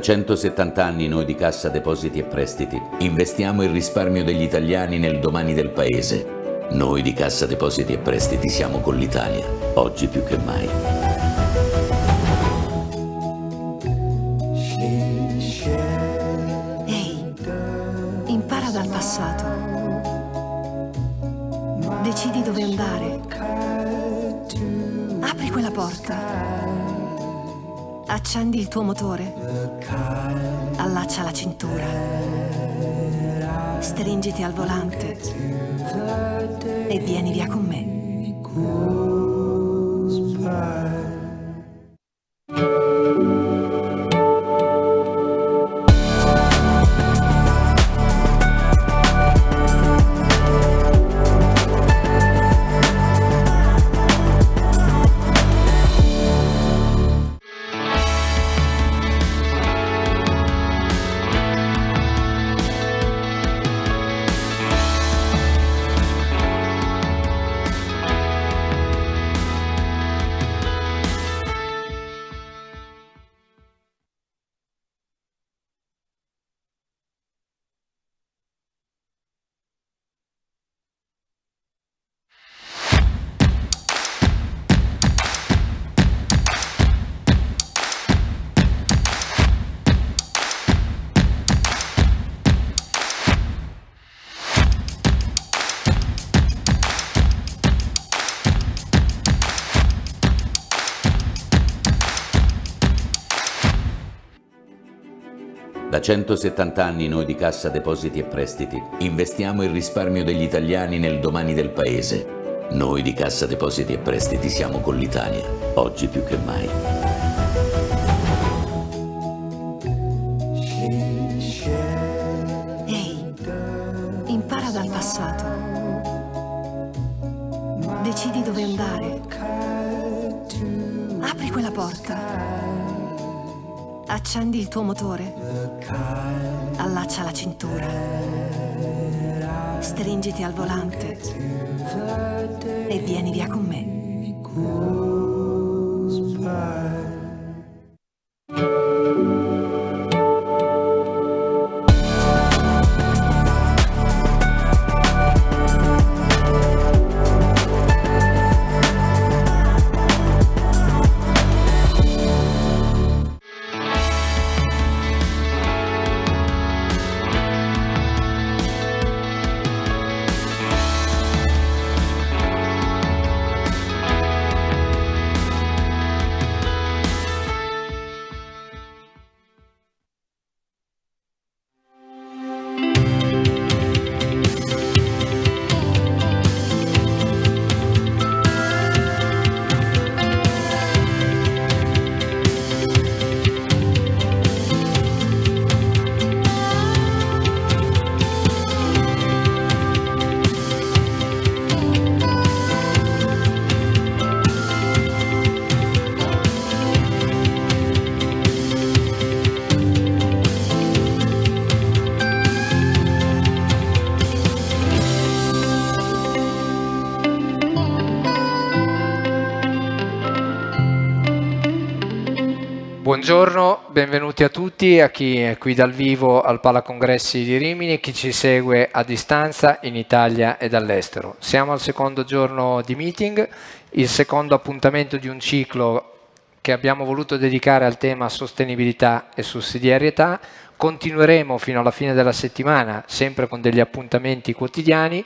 Da 170 anni noi di Cassa Depositi e Prestiti investiamo il risparmio degli italiani nel domani del Paese. Noi di Cassa Depositi e Prestiti siamo con l'Italia, oggi più che mai. Accendi il tuo motore. Allaccia la cintura. Stringiti al volante. E vieni via con me. Da 170 anni noi di Cassa Depositi e Prestiti investiamo il risparmio degli italiani nel domani del Paese. Noi di Cassa Depositi e Prestiti siamo con l'Italia, oggi più che mai. Tuo motore. Allaccia la cintura. Stringiti al volante. E vieni via con me. Buongiorno, benvenuti a tutti, a chi è qui dal vivo al Palacongressi di Rimini e chi ci segue a distanza in Italia e dall'estero. Siamo al secondo giorno di meeting, il secondo appuntamento di un ciclo che abbiamo voluto dedicare al tema sostenibilità e sussidiarietà. Continueremo fino alla fine della settimana, sempre con degli appuntamenti quotidiani.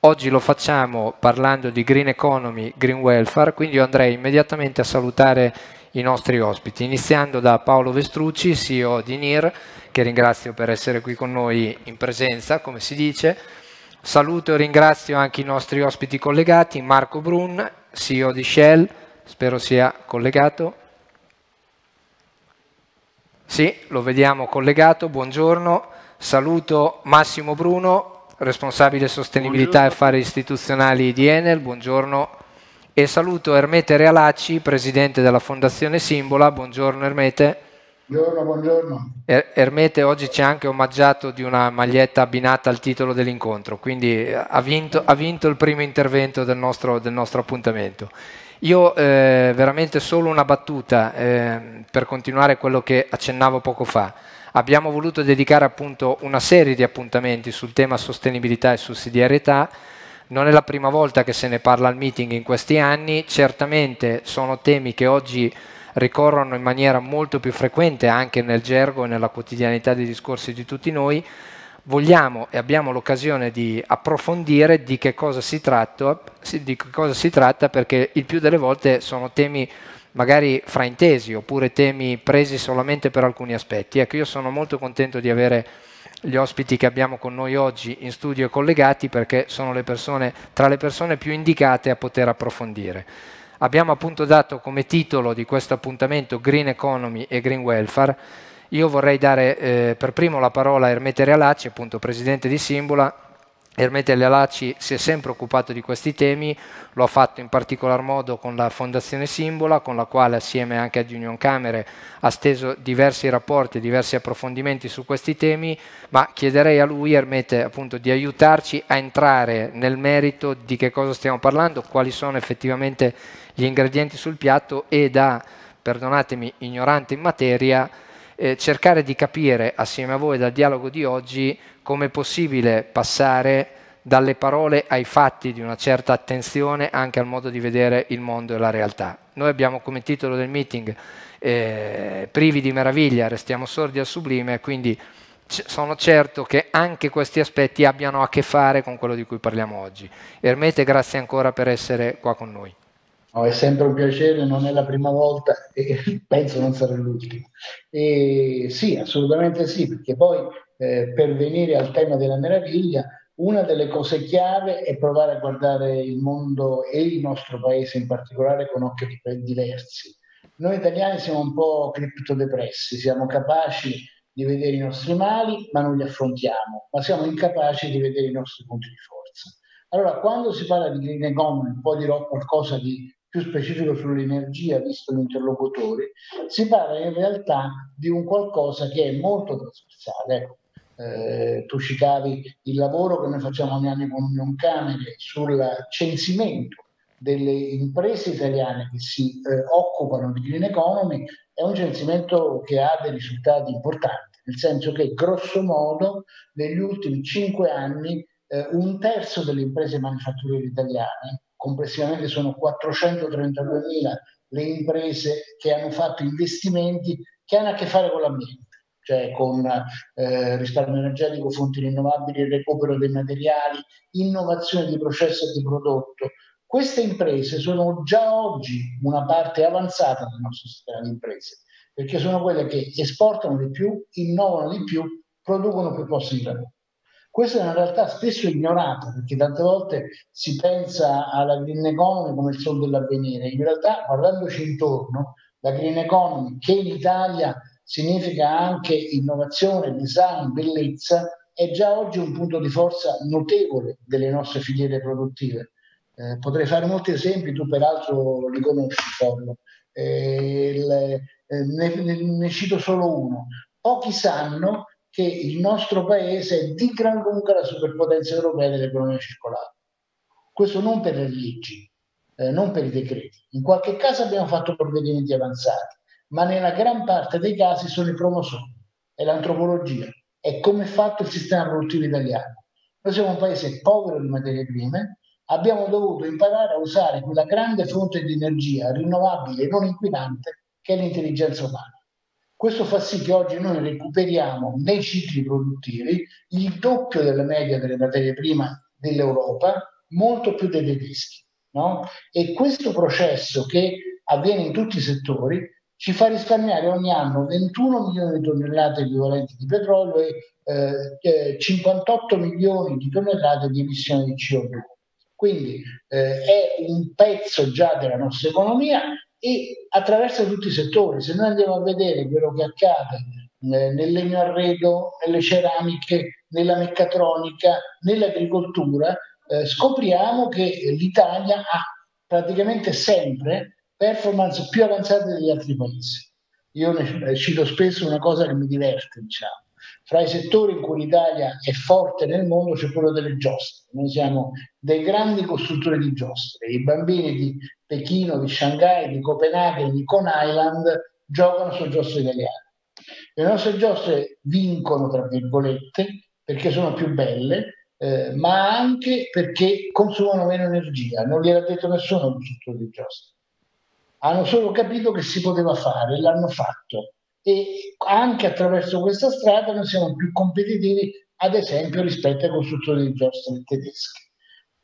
Oggi lo facciamo parlando di green economy, green welfare, quindi io andrei immediatamente a salutare i nostri ospiti, iniziando da Paolo Vestrucci, CEO di NIR, che ringrazio per essere qui con noi in presenza, come si dice. Saluto e ringrazio anche i nostri ospiti collegati, Marco Brun, CEO di Shell, spero sia collegato. Sì, lo vediamo collegato, buongiorno. Saluto Massimo Bruno, responsabile sostenibilità buongiorno. e affari istituzionali di Enel, buongiorno e saluto Ermete Realacci, presidente della Fondazione Simbola. Buongiorno Ermete. Buongiorno, buongiorno. Er Ermete oggi ci ha anche omaggiato di una maglietta abbinata al titolo dell'incontro, quindi ha vinto, ha vinto, il primo intervento del nostro, del nostro appuntamento. Io eh, veramente solo una battuta eh, per continuare quello che accennavo poco fa. Abbiamo voluto dedicare appunto una serie di appuntamenti sul tema sostenibilità e sussidiarietà. Non è la prima volta che se ne parla al meeting in questi anni, certamente sono temi che oggi ricorrono in maniera molto più frequente anche nel gergo e nella quotidianità dei discorsi di tutti noi vogliamo e abbiamo l'occasione di approfondire di che cosa si tratta, di che cosa si tratta perché il più delle volte sono temi magari fraintesi oppure temi presi solamente per alcuni aspetti. Ecco, io sono molto contento di avere gli ospiti che abbiamo con noi oggi in studio e collegati perché sono le persone, tra le persone più indicate a poter approfondire. Abbiamo appunto dato come titolo di questo appuntamento Green Economy e Green Welfare io vorrei dare eh, per primo la parola a Ermete Realacci, appunto presidente di Simbula. Ermete Realacci si è sempre occupato di questi temi, lo ha fatto in particolar modo con la Fondazione Simbola, con la quale assieme anche ad Union Camere ha steso diversi rapporti, diversi approfondimenti su questi temi, ma chiederei a lui, Ermete, appunto, di aiutarci a entrare nel merito di che cosa stiamo parlando, quali sono effettivamente gli ingredienti sul piatto e da, perdonatemi, ignorante in materia, eh, cercare di capire assieme a voi dal dialogo di oggi come è possibile passare dalle parole ai fatti di una certa attenzione anche al modo di vedere il mondo e la realtà. Noi abbiamo come titolo del meeting eh, privi di meraviglia, restiamo sordi al sublime, quindi sono certo che anche questi aspetti abbiano a che fare con quello di cui parliamo oggi. Ermete, grazie ancora per essere qua con noi. No, è sempre un piacere, non è la prima volta e penso non sarà l'ultima. E sì, assolutamente sì, perché poi eh, per venire al tema della meraviglia, una delle cose chiave è provare a guardare il mondo e il nostro paese in particolare con occhi diversi. Noi italiani siamo un po' criptodepressi, siamo capaci di vedere i nostri mali, ma non li affrontiamo, ma siamo incapaci di vedere i nostri punti di forza. Allora, quando si parla di green economy, poi dirò qualcosa di più specifico sull'energia, visto gli interlocutori, si parla in realtà di un qualcosa che è molto trasversale. Ecco, eh, tu citavi il lavoro che noi facciamo ogni anno con Union Camere sul censimento delle imprese italiane che si eh, occupano di green economy, è un censimento che ha dei risultati importanti, nel senso che grosso modo negli ultimi cinque anni eh, un terzo delle imprese manifatturiere italiane complessivamente sono 432.000 le imprese che hanno fatto investimenti che hanno a che fare con l'ambiente, cioè con eh, risparmio energetico, fonti rinnovabili, recupero dei materiali, innovazione di processo e di prodotto. Queste imprese sono già oggi una parte avanzata del nostro sistema di imprese, perché sono quelle che esportano di più, innovano di più, producono più posti di lavoro. Questa è una realtà spesso ignorata perché tante volte si pensa alla green economy come il sol dell'avvenire. In realtà, guardandoci intorno, la green economy, che in Italia significa anche innovazione, design, bellezza, è già oggi un punto di forza notevole delle nostre filiere produttive. Eh, potrei fare molti esempi, tu peraltro li conosci, Forlo. Eh, il, eh, ne, ne cito solo uno. Pochi sanno che il nostro paese è di gran lunga la superpotenza europea dell'economia circolare. Questo non per le leggi, eh, non per i decreti. In qualche caso abbiamo fatto provvedimenti avanzati, ma nella gran parte dei casi sono i cromosomi, è l'antropologia, è come è fatto il sistema produttivo italiano. Noi siamo un paese povero di materie prime, abbiamo dovuto imparare a usare quella grande fonte di energia rinnovabile e non inquinante che è l'intelligenza umana. Questo fa sì che oggi noi recuperiamo nei cicli produttivi il doppio della media delle materie prime dell'Europa, molto più dei tedeschi. No? E questo processo che avviene in tutti i settori ci fa risparmiare ogni anno 21 milioni di tonnellate equivalenti di petrolio e eh, 58 milioni di tonnellate di emissioni di CO2. Quindi eh, è un pezzo già della nostra economia e attraversa tutti i settori. Se noi andiamo a vedere quello che accade eh, nel legno arredo, nelle ceramiche, nella meccatronica, nell'agricoltura, eh, scopriamo che l'Italia ha praticamente sempre performance più avanzate degli altri paesi. Io ne cito spesso una cosa che mi diverte, diciamo. Fra i settori in cui l'Italia è forte nel mondo c'è quello delle giostre. Noi siamo dei grandi costruttori di giostre. I bambini di Pechino, di Shanghai, di Copenaghen, di Con Island giocano su giostre italiane. Le nostre giostre vincono, tra virgolette, perché sono più belle, eh, ma anche perché consumano meno energia. Non gliel'ha detto nessuno il costruttore di giostre. Hanno solo capito che si poteva fare, l'hanno fatto e anche attraverso questa strada noi siamo più competitivi, ad esempio, rispetto ai costruttori di giostre tedeschi.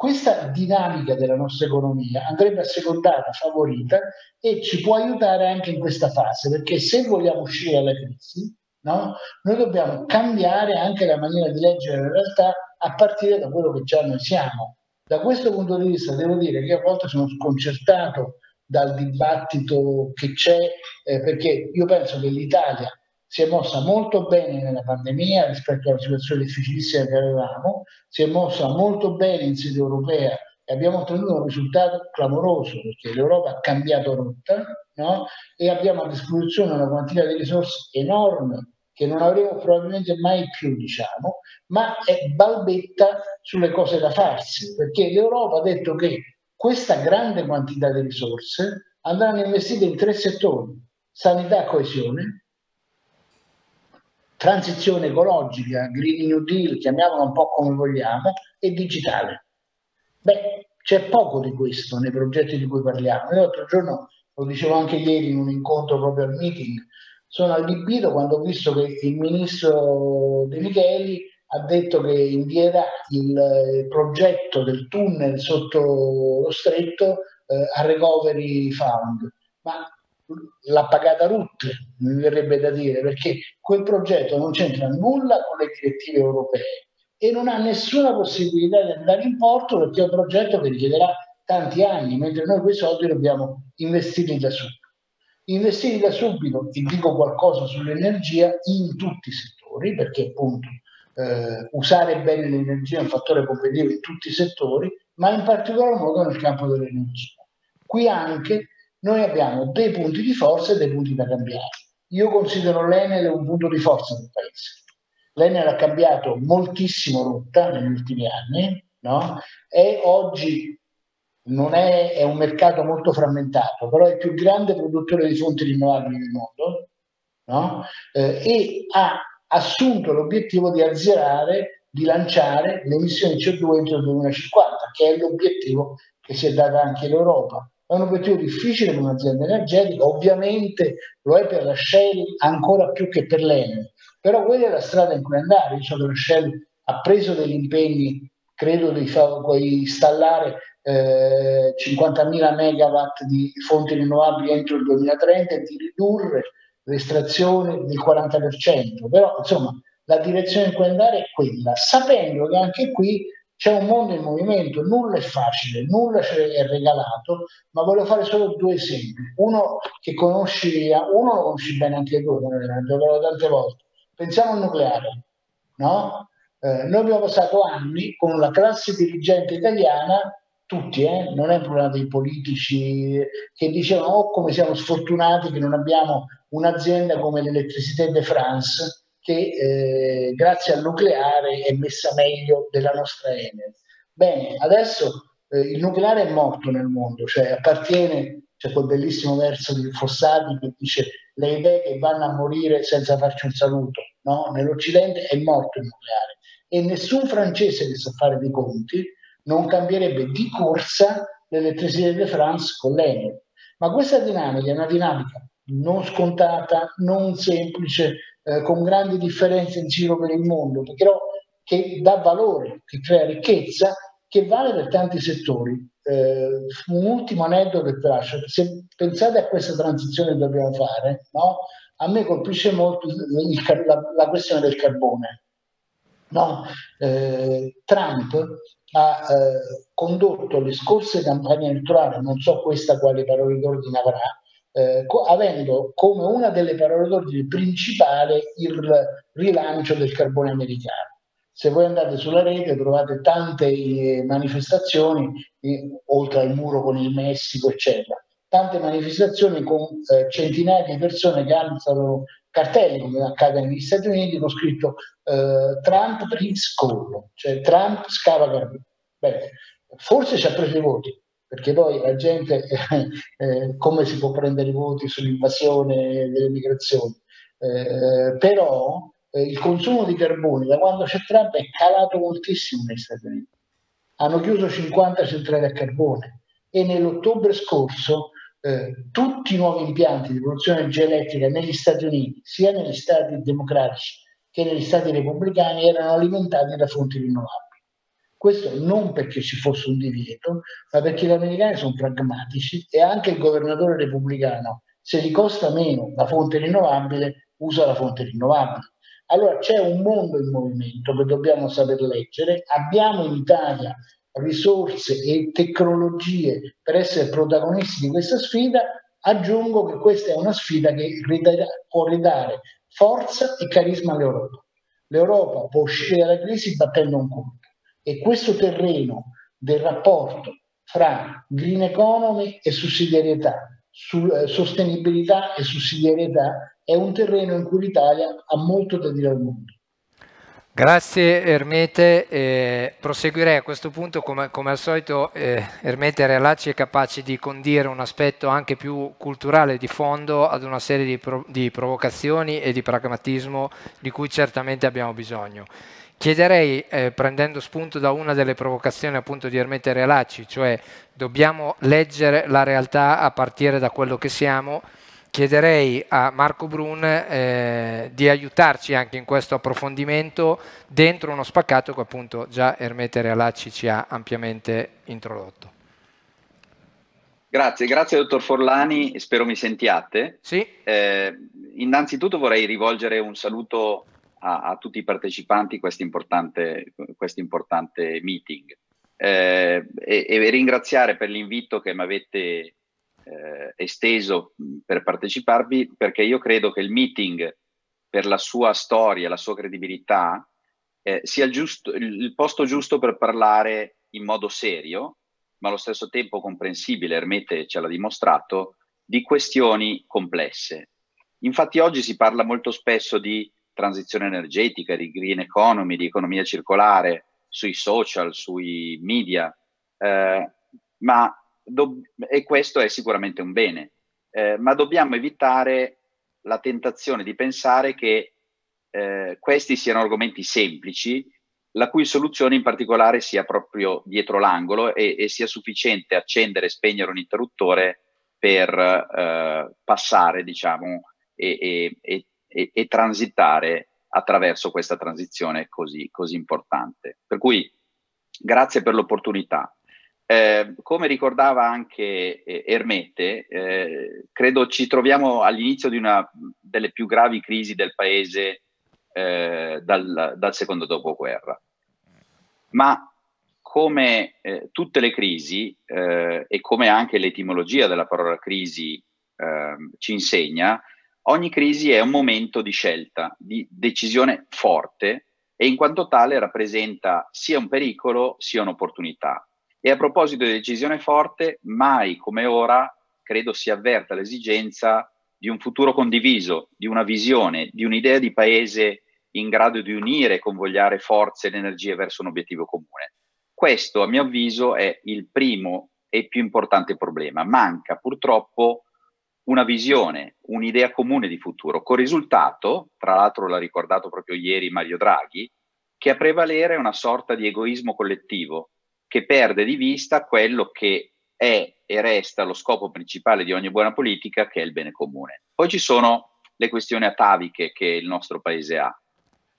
Questa dinamica della nostra economia andrebbe assecondata, favorita e ci può aiutare anche in questa fase, perché se vogliamo uscire dalla crisi, no, noi dobbiamo cambiare anche la maniera di leggere la realtà a partire da quello che già noi siamo. Da questo punto di vista devo dire che a volte sono sconcertato dal dibattito che c'è, eh, perché io penso che l'Italia si è mossa molto bene nella pandemia rispetto alla situazione difficilissima che avevamo, si è mossa molto bene in sede europea e abbiamo ottenuto un risultato clamoroso perché l'Europa ha cambiato rotta no? e abbiamo a disposizione una quantità di risorse enorme che non avremo probabilmente mai più, diciamo, ma è balbetta sulle cose da farsi, perché l'Europa ha detto che questa grande quantità di risorse andranno investite in tre settori, sanità e coesione, transizione ecologica, Green New Deal, chiamiamola un po' come vogliamo, e digitale. Beh, c'è poco di questo nei progetti di cui parliamo. Io l'altro giorno, lo dicevo anche ieri in un incontro proprio al meeting, sono allibito quando ho visto che il ministro De Micheli ha detto che invierà il progetto del tunnel sotto lo stretto eh, a Recovery Fund, ma l'ha pagata RUT, mi verrebbe da dire, perché quel progetto non c'entra nulla con le direttive europee e non ha nessuna possibilità di andare in porto perché è un progetto che richiederà tanti anni, mentre noi quei soldi dobbiamo investirli da subito. Investire da subito, e dico qualcosa sull'energia, in tutti i settori, perché appunto eh, usare bene l'energia è un fattore competitivo in tutti i settori, ma in particolar modo nel campo dell'energia. Qui anche noi abbiamo dei punti di forza e dei punti da cambiare. Io considero l'Enel un punto di forza del paese. L'Enel ha cambiato moltissimo rotta negli ultimi anni no? e oggi è, è, un mercato molto frammentato, però è il più grande produttore di fonti rinnovabili del mondo no? eh, e ha assunto l'obiettivo di azzerare, di lanciare le emissioni CO2 entro il 2050, che è l'obiettivo che si è data anche l'Europa. È un obiettivo difficile per un'azienda energetica, ovviamente lo è per la Shell ancora più che per l'Enel, però quella è la strada in cui andare. So che la Shell ha preso degli impegni, credo, di, di installare eh, 50.000 megawatt di fonti rinnovabili entro il 2030 e di ridurre l'estrazione del 40%, però insomma la direzione in cui andare è quella, sapendo che anche qui c'è un mondo in movimento, nulla è facile, nulla è regalato, ma voglio fare solo due esempi. Uno che conosci, uno lo conosci bene anche tu, lo tante volte. Pensiamo al nucleare, no? Eh, noi abbiamo passato anni con la classe dirigente italiana tutti, eh? non è un problema dei politici che dicevano oh come siamo sfortunati che non abbiamo un'azienda come l'Electricité de France che eh, grazie al nucleare è messa meglio della nostra Enel. Bene, adesso eh, il nucleare è morto nel mondo, cioè appartiene, c'è quel bellissimo verso di Fossati che dice le idee che vanno a morire senza farci un saluto, no? Nell'Occidente è morto il nucleare e nessun francese che sa fare dei conti non cambierebbe di corsa l'Electricité de France con l'Enel. Ma questa dinamica è una dinamica non scontata, non semplice, eh, con grandi differenze in giro per il mondo, però che dà valore, che crea ricchezza, che vale per tanti settori. Eh, un ultimo aneddoto che lascio, se pensate a questa transizione che dobbiamo fare, no? a me colpisce molto il, la, la, questione del carbone. No? Eh, Trump ha eh, condotto le scorse campagne elettorali, non so questa quale parole d'ordine avrà, eh, co- avendo come una delle parole d'ordine principali il rilancio del carbone americano. Se voi andate sulla rete trovate tante eh, manifestazioni, eh, oltre al muro con il Messico, eccetera, tante manifestazioni con eh, centinaia di persone che alzano cartelli, come accade negli Stati Uniti, con scritto eh, Trump Coal, cioè Trump scava carbone. Bene, forse ci ha preso i voti, perché poi la gente, eh, come si può prendere i voti sull'invasione delle migrazioni, eh, però eh, il consumo di carbone da quando c'è Trump è calato moltissimo negli Stati Uniti. Hanno chiuso 50 centrali a carbone e nell'ottobre scorso eh, tutti i nuovi impianti di produzione energia elettrica negli Stati Uniti, sia negli stati democratici che negli stati repubblicani, erano alimentati da fonti rinnovabili. Questo non perché ci fosse un divieto, ma perché gli americani sono pragmatici e anche il governatore repubblicano, se gli costa meno la fonte rinnovabile, usa la fonte rinnovabile. Allora c'è un mondo in movimento che dobbiamo saper leggere. Abbiamo in Italia risorse e tecnologie per essere protagonisti di questa sfida. Aggiungo che questa è una sfida che può ridare forza e carisma all'Europa. L'Europa può uscire dalla crisi battendo un colpo e questo terreno del rapporto fra green economy e sussidiarietà, su, eh, sostenibilità e sussidiarietà è un terreno in cui l'Italia ha molto da dire al mondo. Grazie Ermete, eh, proseguirei a questo punto come, come al solito eh, Ermete Realacci è capace di condire un aspetto anche più culturale di fondo ad una serie di, pro, di provocazioni e di pragmatismo di cui certamente abbiamo bisogno. Chiederei, eh, prendendo spunto da una delle provocazioni appunto di Ermete Realacci, cioè dobbiamo leggere la realtà a partire da quello che siamo, chiederei a Marco Brun eh, di aiutarci anche in questo approfondimento dentro uno spaccato che appunto già Ermete Realacci ci ha ampiamente introdotto. Grazie, grazie dottor Forlani, spero mi sentiate. Sì. Eh, innanzitutto vorrei rivolgere un saluto a, a tutti i partecipanti questo importante, importante meeting eh, e, e, ringraziare per l'invito che mi avete eh, esteso per parteciparvi perché io credo che il meeting per la sua storia, la sua credibilità eh, sia il, il posto giusto per parlare in modo serio ma allo stesso tempo comprensibile, Ermete ce l'ha dimostrato, di questioni complesse. Infatti oggi si parla molto spesso di transizione energetica, di green economy, di economia circolare, sui social, sui media, eh, ma do- e questo è sicuramente un bene, eh, ma dobbiamo evitare la tentazione di pensare che eh, questi siano argomenti semplici, la cui soluzione in particolare sia proprio dietro l'angolo e, e sia sufficiente accendere e spegnere un interruttore per eh, passare, diciamo, e, e, e, e transitare attraverso questa transizione così, così importante. Per cui grazie per l'opportunità. Eh, come ricordava anche eh, Ermette, eh, credo ci troviamo all'inizio di una delle più gravi crisi del paese eh, dal, dal, secondo dopoguerra. Ma come eh, tutte le crisi eh, e come anche l'etimologia della parola crisi ehm, ci insegna, Ogni crisi è un momento di scelta, di decisione forte e in quanto tale rappresenta sia un pericolo sia un'opportunità. E a proposito di decisione forte, mai come ora credo si avverta l'esigenza di un futuro condiviso, di una visione, di un'idea di paese in grado di unire e convogliare forze ed energie verso un obiettivo comune. Questo, a mio avviso, è il primo e più importante problema. Manca purtroppo una visione, un'idea comune di futuro, con risultato, tra l'altro l'ha ricordato proprio ieri Mario Draghi, che a prevalere una sorta di egoismo collettivo che perde di vista quello che è e resta lo scopo principale di ogni buona politica, che è il bene comune. Poi ci sono le questioni ataviche che il nostro paese ha.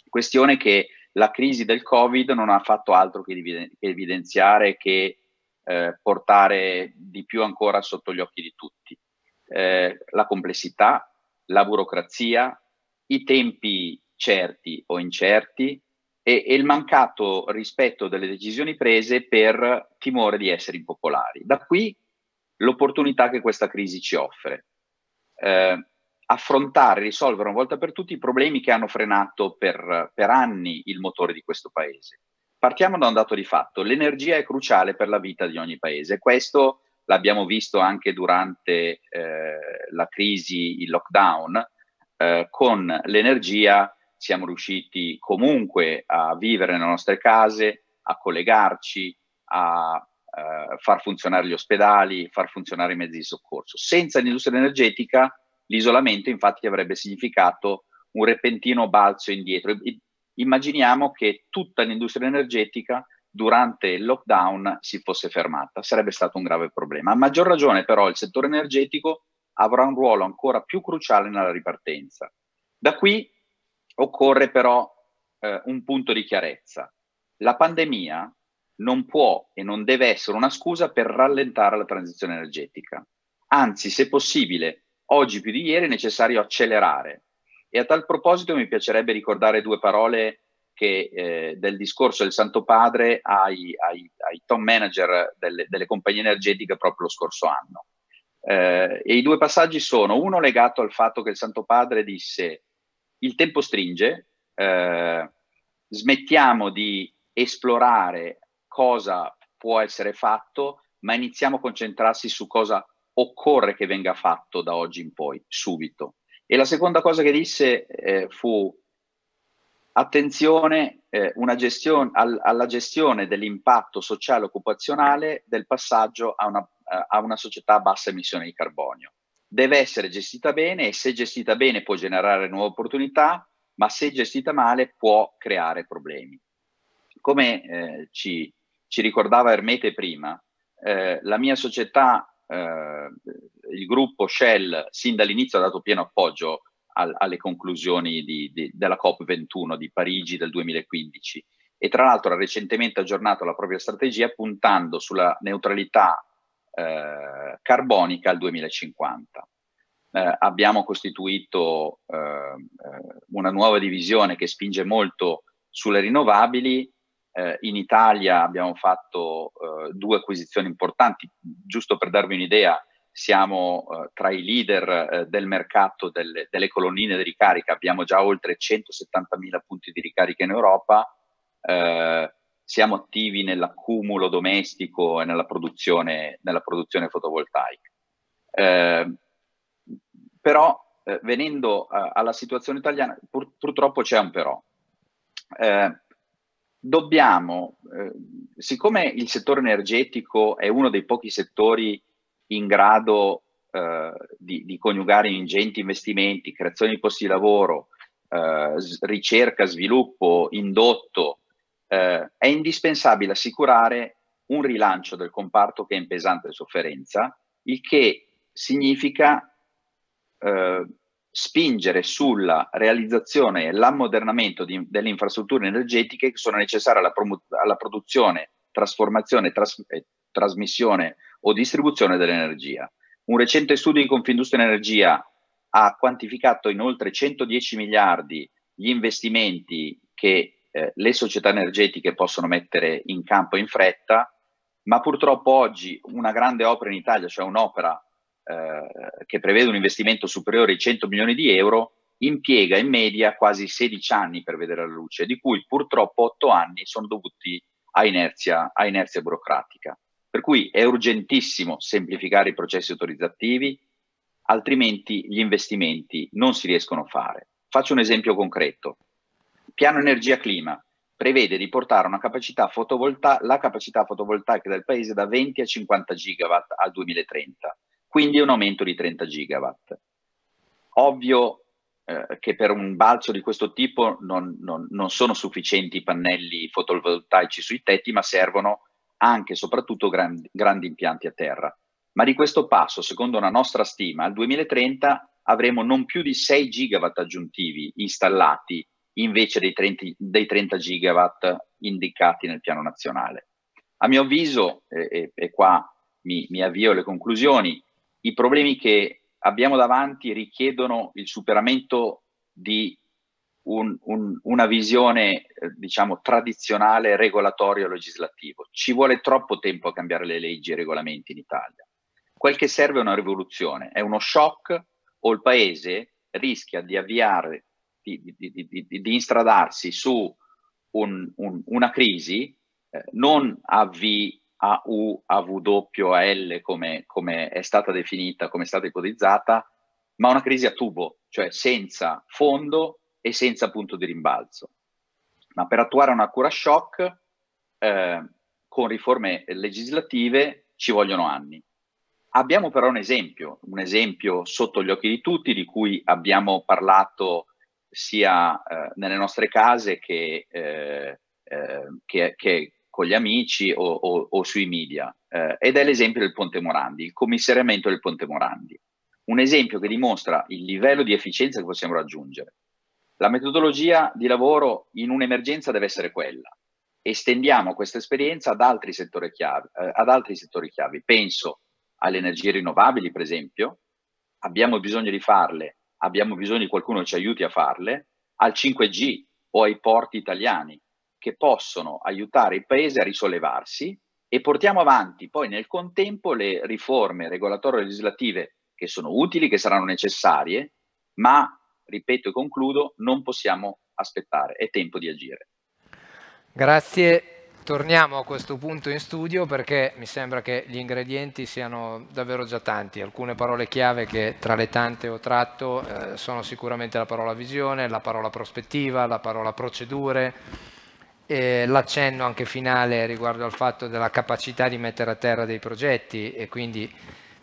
Questione che la crisi del Covid non ha fatto altro che evidenziare che eh, portare di più ancora sotto gli occhi di tutti eh, la complessità, la burocrazia, i tempi certi o incerti e, e, il mancato rispetto delle decisioni prese per timore di essere impopolari. Da qui l'opportunità che questa crisi ci offre. Eh, affrontare, risolvere una volta per tutti i problemi che hanno frenato per, per anni il motore di questo paese. Partiamo da un dato di fatto, l'energia è cruciale per la vita di ogni paese. Questo l'abbiamo visto anche durante eh, la crisi, il lockdown, eh, con l'energia siamo riusciti comunque a vivere nelle nostre case, a collegarci, a eh, far funzionare gli ospedali, far funzionare i mezzi di soccorso. Senza l'industria energetica l'isolamento infatti avrebbe significato un repentino balzo indietro. Immaginiamo che tutta l'industria energetica durante il lockdown si fosse fermata, sarebbe stato un grave problema. A maggior ragione però il settore energetico avrà un ruolo ancora più cruciale nella ripartenza. Da qui occorre però eh, un punto di chiarezza. La pandemia non può e non deve essere una scusa per rallentare la transizione energetica. Anzi, se possibile, oggi più di ieri è necessario accelerare. E a tal proposito mi piacerebbe ricordare due parole che, eh, del discorso del Santo Padre ai, ai, ai top manager delle, delle, compagnie energetiche proprio lo scorso anno. Eh, e i due passaggi sono uno legato al fatto che il Santo Padre disse il tempo stringe, eh, smettiamo di esplorare cosa può essere fatto, ma iniziamo a concentrarsi su cosa occorre che venga fatto da oggi in poi, subito. E la seconda cosa che disse eh, fu attenzione eh, gestione, al, alla gestione dell'impatto sociale occupazionale del passaggio a una, a una società a bassa emissione di carbonio. Deve essere gestita bene e se gestita bene può generare nuove opportunità, ma se gestita male può creare problemi. Come eh, ci, ci, ricordava Ermete prima, eh, la mia società, eh, il gruppo Shell, sin dall'inizio ha dato pieno appoggio al, alle conclusioni di, di, della COP21 di Parigi del 2015 e tra l'altro ha recentemente aggiornato la propria strategia puntando sulla neutralità eh, carbonica al 2050. Eh, abbiamo costituito eh, eh, una nuova divisione che spinge molto sulle rinnovabili. Eh, in Italia abbiamo fatto eh, due acquisizioni importanti, giusto per darvi un'idea, siamo uh, tra i leader uh, del mercato delle, delle, colonnine di ricarica, abbiamo già oltre 170.000 punti di ricarica in Europa, uh, siamo attivi nell'accumulo domestico e nella produzione, nella produzione fotovoltaica. però venendo alla situazione italiana, pur, purtroppo c'è un però. dobbiamo, siccome il settore energetico è uno dei pochi settori in grado eh, di, di, coniugare ingenti investimenti, creazione di posti di lavoro, eh, ricerca, sviluppo, indotto, eh, è indispensabile assicurare un rilancio del comparto che è in pesante sofferenza, il che significa eh, spingere sulla realizzazione e l'ammodernamento di, delle infrastrutture energetiche che sono necessarie alla, alla produzione, trasformazione tras- e trasmissione o distribuzione dell'energia. Un recente studio di Confindustria Energia ha quantificato in oltre 110 miliardi gli investimenti che eh, le società energetiche possono mettere in campo in fretta, ma purtroppo oggi una grande opera in Italia, cioè un'opera eh, che prevede un investimento superiore ai 100 milioni di euro, impiega in media quasi 16 anni per vedere la luce, di cui purtroppo 8 anni sono dovuti a inerzia, a inerzia burocratica. Per cui è urgentissimo semplificare i processi autorizzativi, altrimenti gli investimenti non si riescono a fare. Faccio un esempio concreto. Piano energia clima prevede di portare capacità fotovolta- la capacità fotovoltaica del paese da 20 a 50 gigawatt al 2030, quindi un aumento di 30 gigawatt. Ovvio eh, che per un balzo di questo tipo non, non, non sono sufficienti i pannelli fotovoltaici sui tetti, ma servono anche e soprattutto grandi, grandi impianti a terra. Ma di questo passo, secondo una nostra stima, al 2030 avremo non più di 6 gigawatt aggiuntivi installati invece dei 30, dei 30 gigawatt indicati nel piano nazionale. A mio avviso, e, e qua mi, mi avvio alle conclusioni, i problemi che abbiamo davanti richiedono il superamento di un, un, una visione, eh, diciamo, tradizionale, regolatorio legislativo. Ci vuole troppo tempo a cambiare le leggi e i regolamenti in Italia. Quel che serve è una rivoluzione, è uno shock o il paese rischia di avviare, di, di, di, di instradarsi su un, un, una crisi eh, non a V, a U, a W, a L come, come è stata definita, come è stata ipotizzata, ma una crisi a tubo, cioè senza fondo e senza punto di rimbalzo. Ma per attuare una cura shock eh, con riforme legislative ci vogliono anni. Abbiamo però un esempio, un esempio sotto gli occhi di tutti di cui abbiamo parlato sia eh, nelle nostre case che, eh, eh che, che, con gli amici o, o, o sui media, eh, ed è l'esempio del Ponte Morandi, il commissariamento del Ponte Morandi. Un esempio che dimostra il livello di efficienza che possiamo raggiungere. La metodologia di lavoro in un'emergenza deve essere quella. Estendiamo questa esperienza ad altri settori chiavi. Eh, altri settori chiavi. Penso alle energie rinnovabili, per esempio, abbiamo bisogno di farle, abbiamo bisogno di qualcuno che ci aiuti a farle, al 5G o ai porti italiani che possono aiutare il paese a risollevarsi e portiamo avanti poi nel contempo le riforme regolatorie legislative che sono utili, che saranno necessarie, ma, ripeto e concludo, non possiamo aspettare, è tempo di agire. Grazie Torniamo a questo punto in studio perché mi sembra che gli ingredienti siano davvero già tanti. Alcune parole chiave che tra le tante ho tratto eh, sono sicuramente la parola visione, la parola prospettiva, la parola procedure, l'accenno anche finale riguardo al fatto della capacità di mettere a terra dei progetti e quindi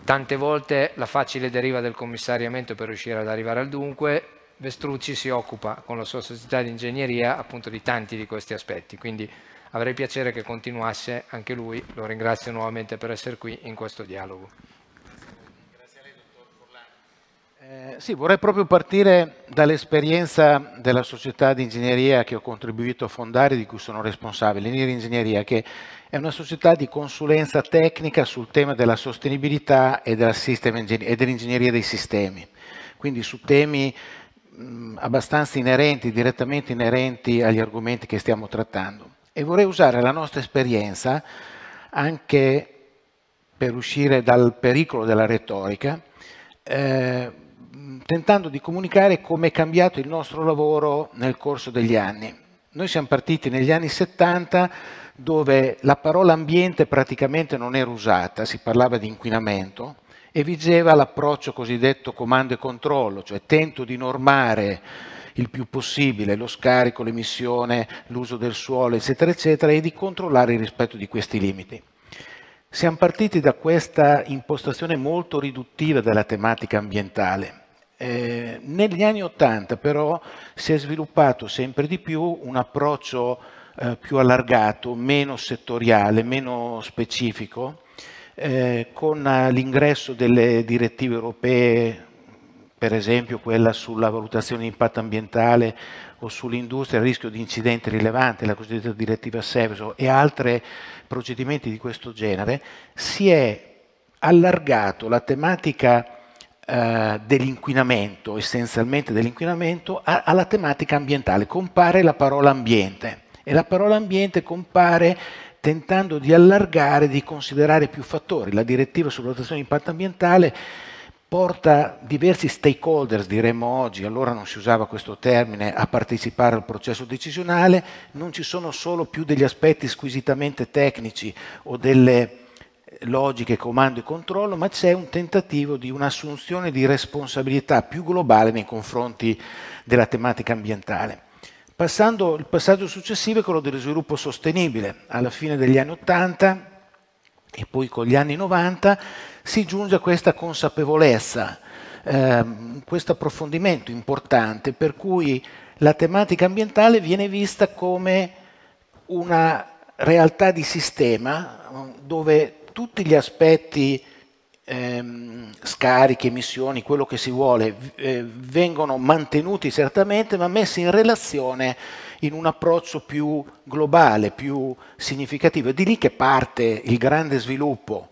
tante volte la facile deriva del commissariamento per riuscire ad arrivare al dunque. Vestrucci si occupa con la sua società di ingegneria appunto di tanti di questi aspetti. Quindi avrei piacere che continuasse anche lui, lo ringrazio nuovamente per essere qui in questo dialogo. Grazie a lei, dottor Forlani. Eh, sì, vorrei proprio partire dall'esperienza della società di ingegneria che ho contribuito a fondare, di cui sono responsabile, Niri Ingegneria, che è una società di consulenza tecnica sul tema della sostenibilità e dell'ingegneria dei sistemi, quindi su temi abbastanza inerenti, direttamente inerenti agli argomenti che stiamo trattando e vorrei usare la nostra esperienza anche per uscire dal pericolo della retorica, eh, tentando di comunicare come è cambiato il nostro lavoro nel corso degli anni. Noi siamo partiti negli anni 70 dove la parola ambiente praticamente non era usata, si parlava di inquinamento e vigeva l'approccio cosiddetto comando e controllo, cioè tento di normare il più possibile lo scarico, l'emissione, l'uso del suolo, eccetera, eccetera, e di controllare il rispetto di questi limiti. Siamo partiti da questa impostazione molto riduttiva della tematica ambientale. Eh, negli anni Ottanta però si è sviluppato sempre di più un approccio eh, più allargato, meno settoriale, meno specifico, eh, con l'ingresso delle direttive europee per esempio quella sulla valutazione di impatto ambientale o sull'industria a rischio di incidenti rilevanti, la cosiddetta direttiva Seveso e altri procedimenti di questo genere, si è allargato la tematica eh, dell'inquinamento, essenzialmente dell'inquinamento, alla tematica ambientale. Compare la parola ambiente e la parola ambiente compare tentando di allargare, di considerare più fattori. La direttiva sulla valutazione di impatto ambientale porta diversi stakeholders, diremmo oggi, allora non si usava questo termine, a partecipare al processo decisionale, non ci sono solo più degli aspetti squisitamente tecnici o delle logiche comando e controllo, ma c'è un tentativo di un'assunzione di responsabilità più globale nei confronti della tematica ambientale. Passando, il passaggio successivo è quello dello sviluppo sostenibile. Alla fine degli anni 80 e poi con gli anni 90 si giunge a questa consapevolezza, ehm, questo approfondimento importante per cui la tematica ambientale viene vista come una realtà di sistema dove tutti gli aspetti ehm, scariche, emissioni, quello che si vuole, eh, vengono mantenuti certamente ma messi in relazione in un approccio più globale, più significativo. È di lì che parte il grande sviluppo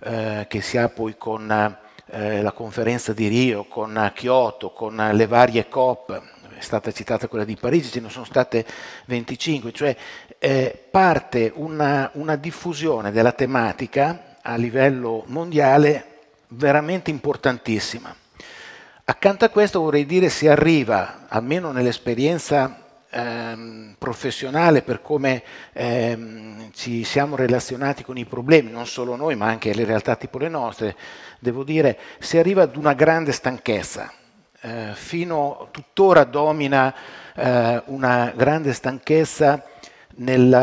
eh, che si ha poi con eh, la conferenza di Rio, con Kyoto, con le varie COP, è stata citata quella di Parigi, ce ne sono state 25, cioè eh, parte una, una diffusione della tematica a livello mondiale veramente importantissima. Accanto a questo vorrei dire si arriva, almeno nell'esperienza ehm, professionale, per come ehm, ci siamo relazionati con i problemi, non solo noi ma anche le realtà tipo le nostre, devo dire, si arriva ad una grande stanchezza. Eh, fino tuttora domina eh, una grande stanchezza negli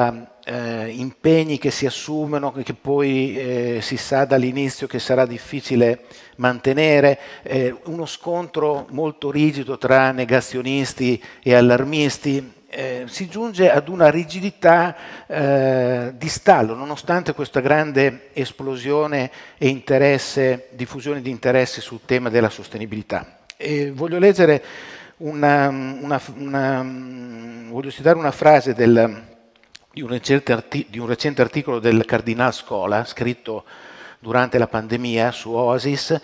eh, impegni che si assumono, che poi eh, si sa dall'inizio che sarà difficile mantenere, eh, uno scontro molto rigido tra negazionisti e allarmisti, eh, si giunge ad una rigidità eh, di stallo, nonostante questa grande esplosione e interesse, diffusione di interesse sul tema della sostenibilità. E voglio leggere una, una, una, voglio citare una frase del, di, un recente articolo del Cardinal Scola, scritto durante la pandemia su Oasis,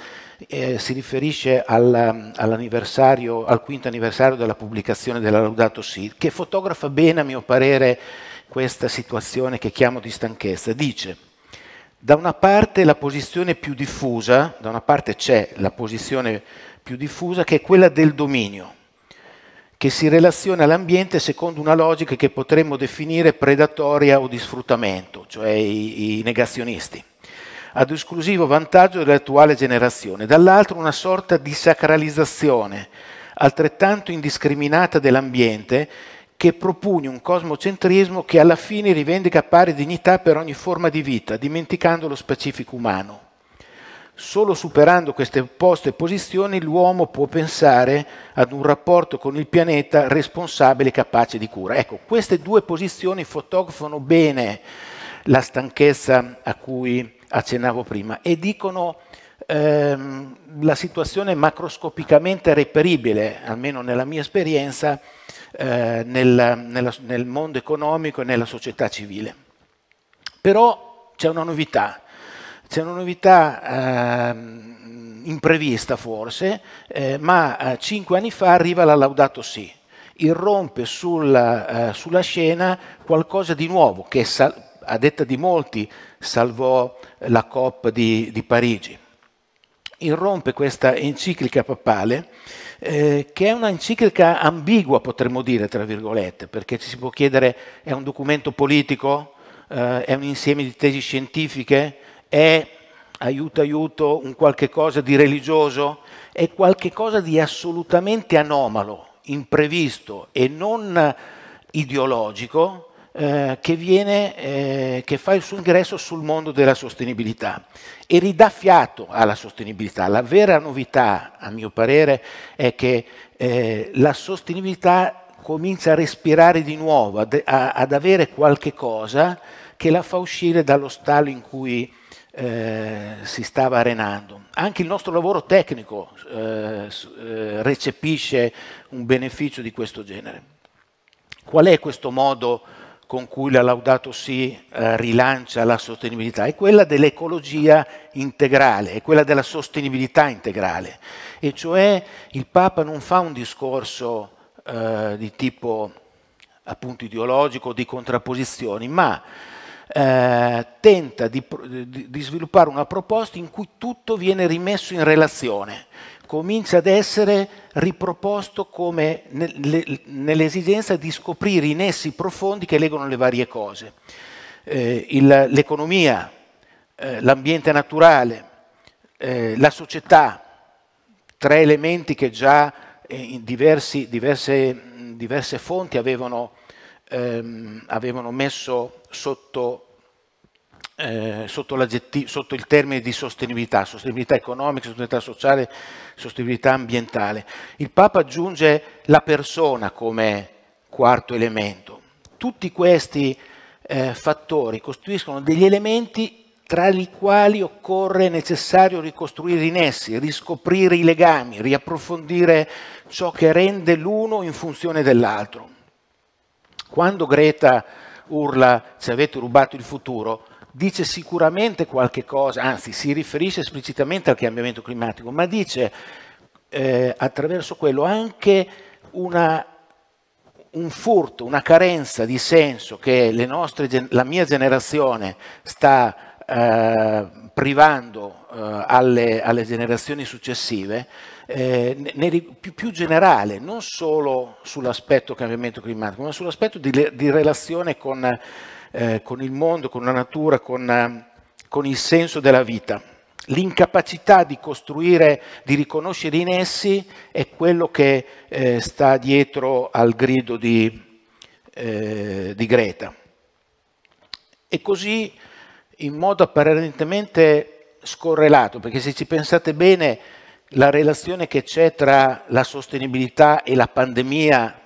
eh, si riferisce al, al quinto anniversario della pubblicazione della Laudato Si, che fotografa bene, a mio parere, questa situazione che chiamo di stanchezza. Dice, da una parte la posizione più diffusa, da una parte c'è la posizione più diffusa che è quella del dominio, che si relaziona all'ambiente secondo una logica che potremmo definire predatoria o di sfruttamento, cioè i, i negazionisti ad esclusivo vantaggio dell'attuale generazione, dall'altro una sorta di sacralizzazione altrettanto indiscriminata dell'ambiente che propugna un cosmocentrismo che alla fine rivendica pari dignità per ogni forma di vita, dimenticando lo specifico umano. Solo superando queste opposte posizioni l'uomo può pensare ad un rapporto con il pianeta responsabile e capace di cura. Ecco, queste due posizioni fotografano bene la stanchezza a cui accennavo prima, e dicono ehm, la situazione macroscopicamente reperibile, almeno nella mia esperienza, eh, nel, nella, nel mondo economico e nella società civile. Però c'è una novità, c'è una novità eh, imprevista forse, eh, ma eh, cinque anni fa arriva la Laudato Si, irrompe sulla, eh, sulla scena qualcosa di nuovo che a detta di molti salvò la COP di, di Parigi. Irrompe questa enciclica papale eh, che è una enciclica ambigua, potremmo dire, tra virgolette, perché ci si può chiedere è un documento politico, eh, è un insieme di tesi scientifiche, è aiuto aiuto un qualche cosa di religioso, è qualche cosa di assolutamente anomalo, imprevisto e non ideologico, eh, che, viene, eh, che fa il suo ingresso sul mondo della sostenibilità e ridà fiato alla sostenibilità. La vera novità, a mio parere, è che eh, la sostenibilità comincia a respirare di nuovo, ad, a, ad, avere qualche cosa che la fa uscire dallo stallo in cui eh, si stava arenando. Anche il nostro lavoro tecnico eh, eh, recepisce un beneficio di questo genere. Qual è questo modo con cui la Laudato Si eh, rilancia la sostenibilità, è quella dell'ecologia integrale, è quella della sostenibilità integrale. E cioè il Papa non fa un discorso eh, di tipo appunto ideologico, di contrapposizioni, ma eh, tenta di, di, sviluppare una proposta in cui tutto viene rimesso in relazione comincia ad essere riproposto come nell'esigenza di scoprire i nessi profondi che legano le varie cose. Eh, l'economia, eh, l'ambiente naturale, eh, la società, tre elementi che già eh, in diversi, diverse, diverse, fonti avevano, ehm, avevano messo sotto eh, sotto, sotto, il termine di sostenibilità, sostenibilità economica, sostenibilità sociale, sostenibilità ambientale. Il Papa aggiunge la persona come quarto elemento. Tutti questi eh, fattori costituiscono degli elementi tra i quali occorre necessario ricostruire i nessi, riscoprire i legami, riapprofondire ciò che rende l'uno in funzione dell'altro. Quando Greta urla ci avete rubato il futuro, dice sicuramente qualche cosa, anzi si riferisce esplicitamente al cambiamento climatico, ma dice eh, attraverso quello anche una, un furto, una carenza di senso che nostre, la mia generazione sta eh, privando eh, alle, alle, generazioni successive, eh, più, più, generale, non solo sull'aspetto cambiamento climatico, ma sull'aspetto di, di relazione con, eh, con, il mondo, con la natura, con, con il senso della vita. L'incapacità di costruire, di riconoscere in essi è quello che eh, sta dietro al grido di, eh, di Greta. E così in modo apparentemente scorrelato, perché se ci pensate bene la relazione che c'è tra la sostenibilità e la pandemia,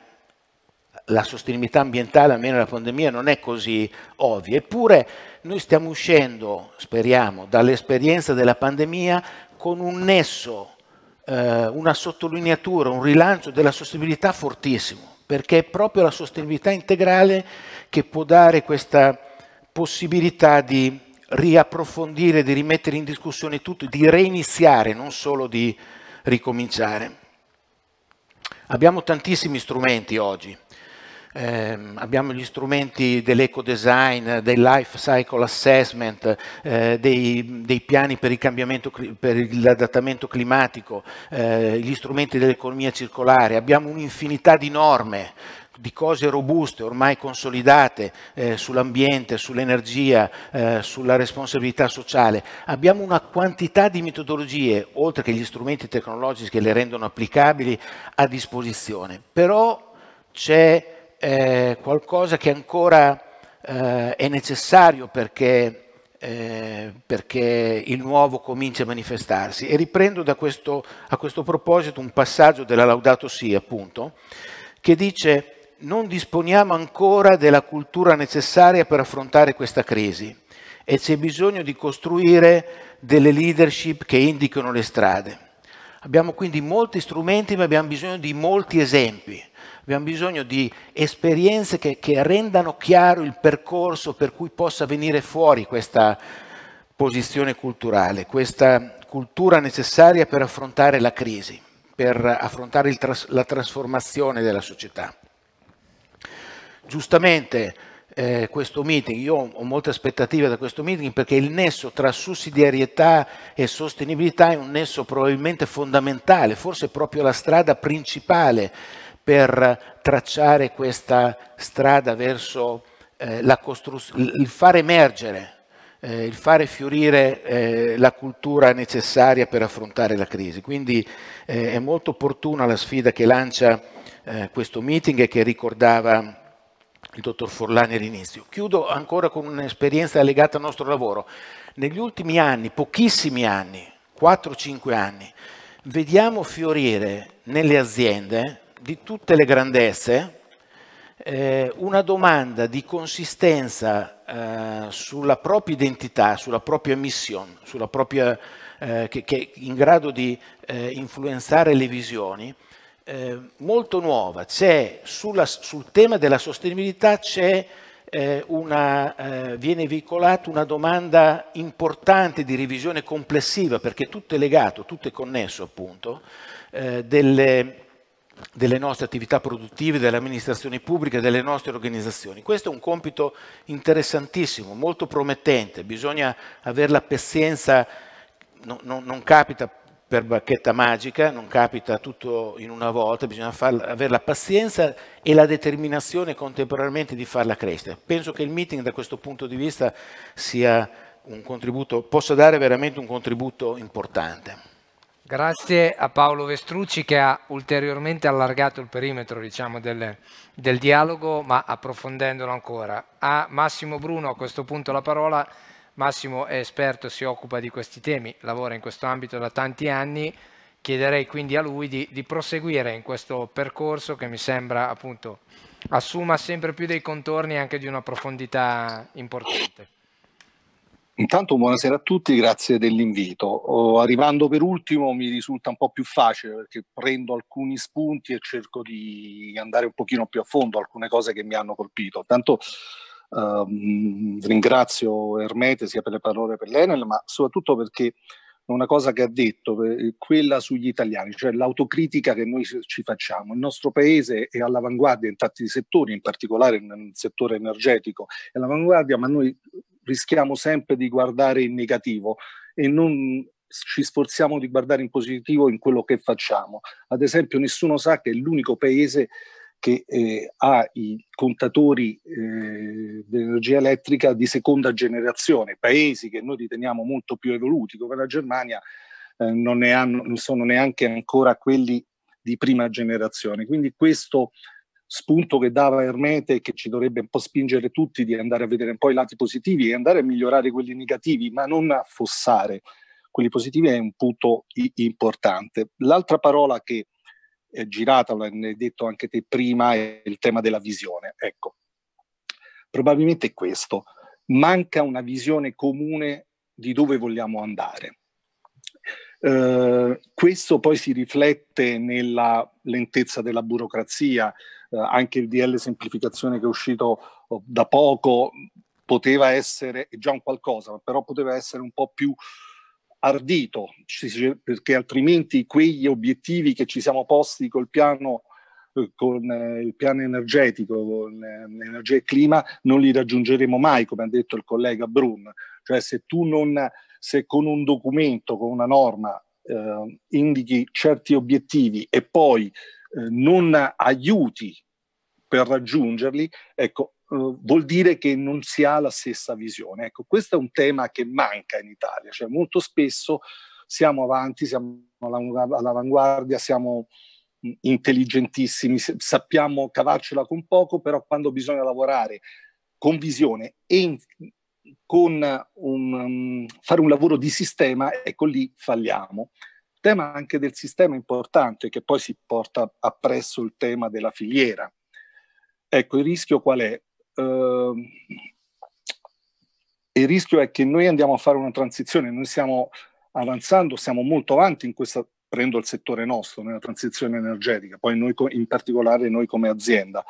la sostenibilità ambientale, almeno la pandemia, non è così ovvia. Eppure noi stiamo uscendo, speriamo, dall'esperienza della pandemia con un nesso, eh, una sottolineatura, un rilancio della sostenibilità fortissimo, perché è proprio la sostenibilità integrale che può dare questa possibilità di riapprofondire, di rimettere in discussione tutto, di reiniziare, non solo di ricominciare. Abbiamo tantissimi strumenti oggi. Eh, abbiamo gli strumenti dell'eco design, del life cycle assessment, eh, dei, dei, piani per, per l'adattamento climatico, eh, gli strumenti dell'economia circolare, abbiamo un'infinità di norme di cose robuste, ormai consolidate eh, sull'ambiente, sull'energia, eh, sulla responsabilità sociale. Abbiamo una quantità di metodologie, oltre che gli strumenti tecnologici che le rendono applicabili, a disposizione. Però c'è eh, qualcosa che ancora eh, è necessario perché eh, perché il nuovo comincia a manifestarsi. E riprendo questo, a questo proposito un passaggio della Laudato Si, appunto, che dice non disponiamo ancora della cultura necessaria per affrontare questa crisi e c'è bisogno di costruire delle leadership che indicano le strade. Abbiamo quindi molti strumenti, ma abbiamo bisogno di molti esempi. Abbiamo bisogno di esperienze che, che rendano chiaro il percorso per cui possa venire fuori questa posizione culturale, questa cultura necessaria per affrontare la crisi, per affrontare tras- la trasformazione della società giustamente eh, questo meeting, io ho molte aspettative da questo meeting perché il nesso tra sussidiarietà e sostenibilità è un nesso probabilmente fondamentale, forse proprio la strada principale per tracciare questa strada verso eh, il far emergere, eh, il fare fiorire eh, la cultura necessaria per affrontare la crisi. Quindi eh, è molto opportuna la sfida che lancia eh, questo meeting e che ricordava il dottor Forlani all'inizio. Chiudo ancora con un'esperienza legata al nostro lavoro. Negli ultimi anni, pochissimi anni, 4-5 anni, vediamo fiorire nelle aziende di tutte le grandezze eh, una domanda di consistenza eh, sulla propria identità, sulla propria mission, sulla propria, eh, che, che, è in grado di eh, influenzare le visioni eh, molto nuova. Sulla, sul tema della sostenibilità eh, una, eh, viene veicolata una domanda importante di revisione complessiva, perché tutto è legato, tutto è connesso appunto, eh, delle, delle nostre attività produttive, delle amministrazioni pubbliche, delle nostre organizzazioni. Questo è un compito interessantissimo, molto promettente, bisogna avere la pazienza, no, no, non capita per bacchetta magica, non capita tutto in una volta, bisogna avere la pazienza e la determinazione contemporaneamente di farla crescere. Penso che il meeting da questo punto di vista possa dare veramente un contributo importante. Grazie a Paolo Vestrucci che ha ulteriormente allargato il perimetro diciamo, del, del dialogo, ma approfondendolo ancora. A Massimo Bruno a questo punto la parola Massimo è esperto, si occupa di questi temi, lavora in questo ambito da tanti anni, chiederei quindi a lui di, di proseguire in questo percorso che mi sembra appunto assuma sempre più dei contorni anche di una profondità importante. Intanto buonasera a tutti, grazie dell'invito. Oh, arrivando per ultimo mi risulta un po' più facile perché prendo alcuni spunti e cerco di andare un pochino più a fondo alcune cose che mi hanno colpito. Tanto Um, ringrazio Ermete sia per le parole per l'Enel, ma soprattutto perché una cosa che ha detto, quella sugli italiani, cioè l'autocritica che noi ci facciamo. Il nostro paese è all'avanguardia in tanti settori, in particolare nel settore energetico, è all'avanguardia, ma noi rischiamo sempre di guardare in negativo e non ci sforziamo di guardare in positivo in quello che facciamo. Ad esempio, nessuno sa che è l'unico paese che eh, ha i contatori eh, dell'energia elettrica di seconda generazione, paesi che noi riteniamo molto più evoluti come la Germania eh, non, ne hanno, non sono neanche ancora quelli di prima generazione. Quindi questo spunto che dava Ermete che ci dovrebbe un po' spingere tutti di andare a vedere un po' i lati positivi e andare a migliorare quelli negativi, ma non affossare quelli positivi è un punto importante. L'altra parola che è girata, l'hai detto anche te prima, è il tema della visione. Ecco, probabilmente è questo. Manca una visione comune di dove vogliamo andare. Uh, questo poi si riflette nella lentezza della burocrazia, uh, anche il DL semplificazione che è uscito uh, da poco poteva essere, è già un qualcosa, però poteva essere un po' più ardito, perché altrimenti quegli obiettivi che ci siamo posti col piano eh, con eh, il piano energetico, con eh, l'energia e il clima, non li raggiungeremo mai, come ha detto il collega Brun. Cioè se tu non, se con un documento, con una norma, eh, indichi certi obiettivi e poi eh, non aiuti per raggiungerli, ecco, Uh, vuol dire che non si ha la stessa visione. Ecco, questo è un tema che manca in Italia, cioè molto spesso siamo avanti, siamo all'avanguardia, siamo intelligentissimi, sappiamo cavarcela con poco, però quando bisogna lavorare con visione e in, con un, um, fare un lavoro di sistema, ecco lì falliamo. Il tema anche del sistema è importante, che poi si porta appresso il tema della filiera. Ecco, il rischio qual è? Uh, il rischio è che noi andiamo a fare una transizione, noi stiamo avanzando, siamo molto avanti in questa prendo il settore nostro nella transizione energetica, poi noi in particolare noi come azienda.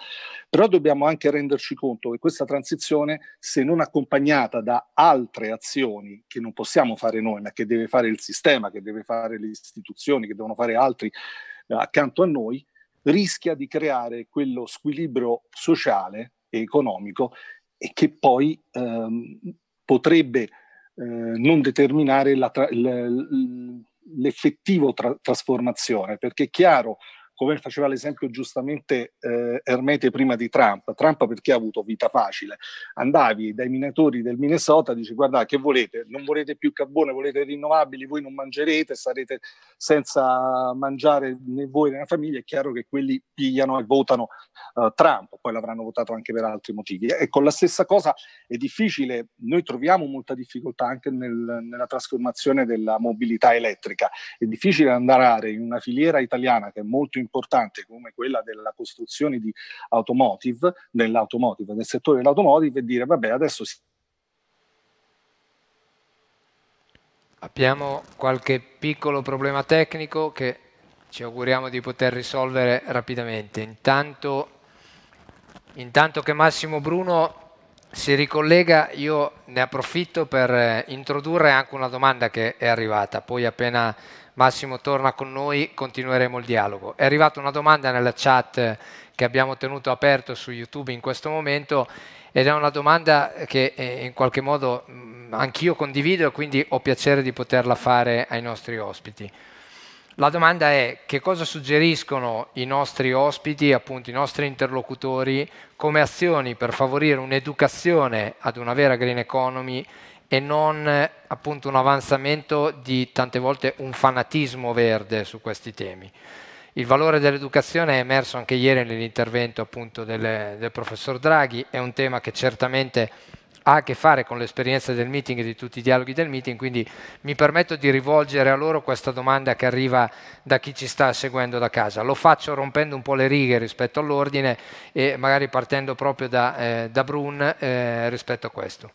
Però dobbiamo anche renderci conto che questa transizione, se non accompagnata da altre azioni che non possiamo fare noi, ma che deve fare il sistema, che deve fare le istituzioni, che devono fare altri eh, accanto a noi, rischia di creare quello squilibrio sociale economico e che poi ehm, potrebbe eh, non determinare la, tra- l- l'effettivo tra- trasformazione, perché è chiaro come faceva l'esempio giustamente eh, Ermete prima di Trump. Trump perché ha avuto vita facile? Andavi dai minatori del Minnesota, dici guarda che volete, non volete più carbone, volete rinnovabili, voi non mangerete, sarete senza mangiare né voi né la famiglia, è chiaro che quelli pigliano e votano uh, Trump, poi l'avranno votato anche per altri motivi. E con la stessa cosa è difficile, noi troviamo molta difficoltà anche nel, nella trasformazione della mobilità elettrica, è difficile andare in una filiera italiana che è molto importante importante come quella della costruzione di automotive, dell'automotive, del settore dell'automotive e dire vabbè adesso si Abbiamo qualche piccolo problema tecnico che ci auguriamo di poter risolvere rapidamente. Intanto, intanto che Massimo Bruno si ricollega, io ne approfitto per eh, introdurre anche una domanda che è arrivata, poi appena Massimo torna con noi, continueremo il dialogo. È arrivata una domanda nella chat che abbiamo tenuto aperto su YouTube in questo momento ed è una domanda che eh, in qualche modo mm, anch'io condivido e quindi ho piacere di poterla fare ai nostri ospiti. La domanda è che cosa suggeriscono i nostri ospiti, appunto i nostri interlocutori, come azioni per favorire un'educazione ad una vera green economy e non appunto un avanzamento di tante volte un fanatismo verde su questi temi. Il valore dell'educazione è emerso anche ieri nell'intervento appunto del, del professor Draghi, è un tema che certamente ha a che fare con l'esperienza del meeting e di tutti i dialoghi del meeting, quindi mi permetto di rivolgere a loro questa domanda che arriva da chi ci sta seguendo da casa. Lo faccio rompendo un po' le righe rispetto all'ordine e magari partendo proprio da, eh, da Brun eh, rispetto a questo.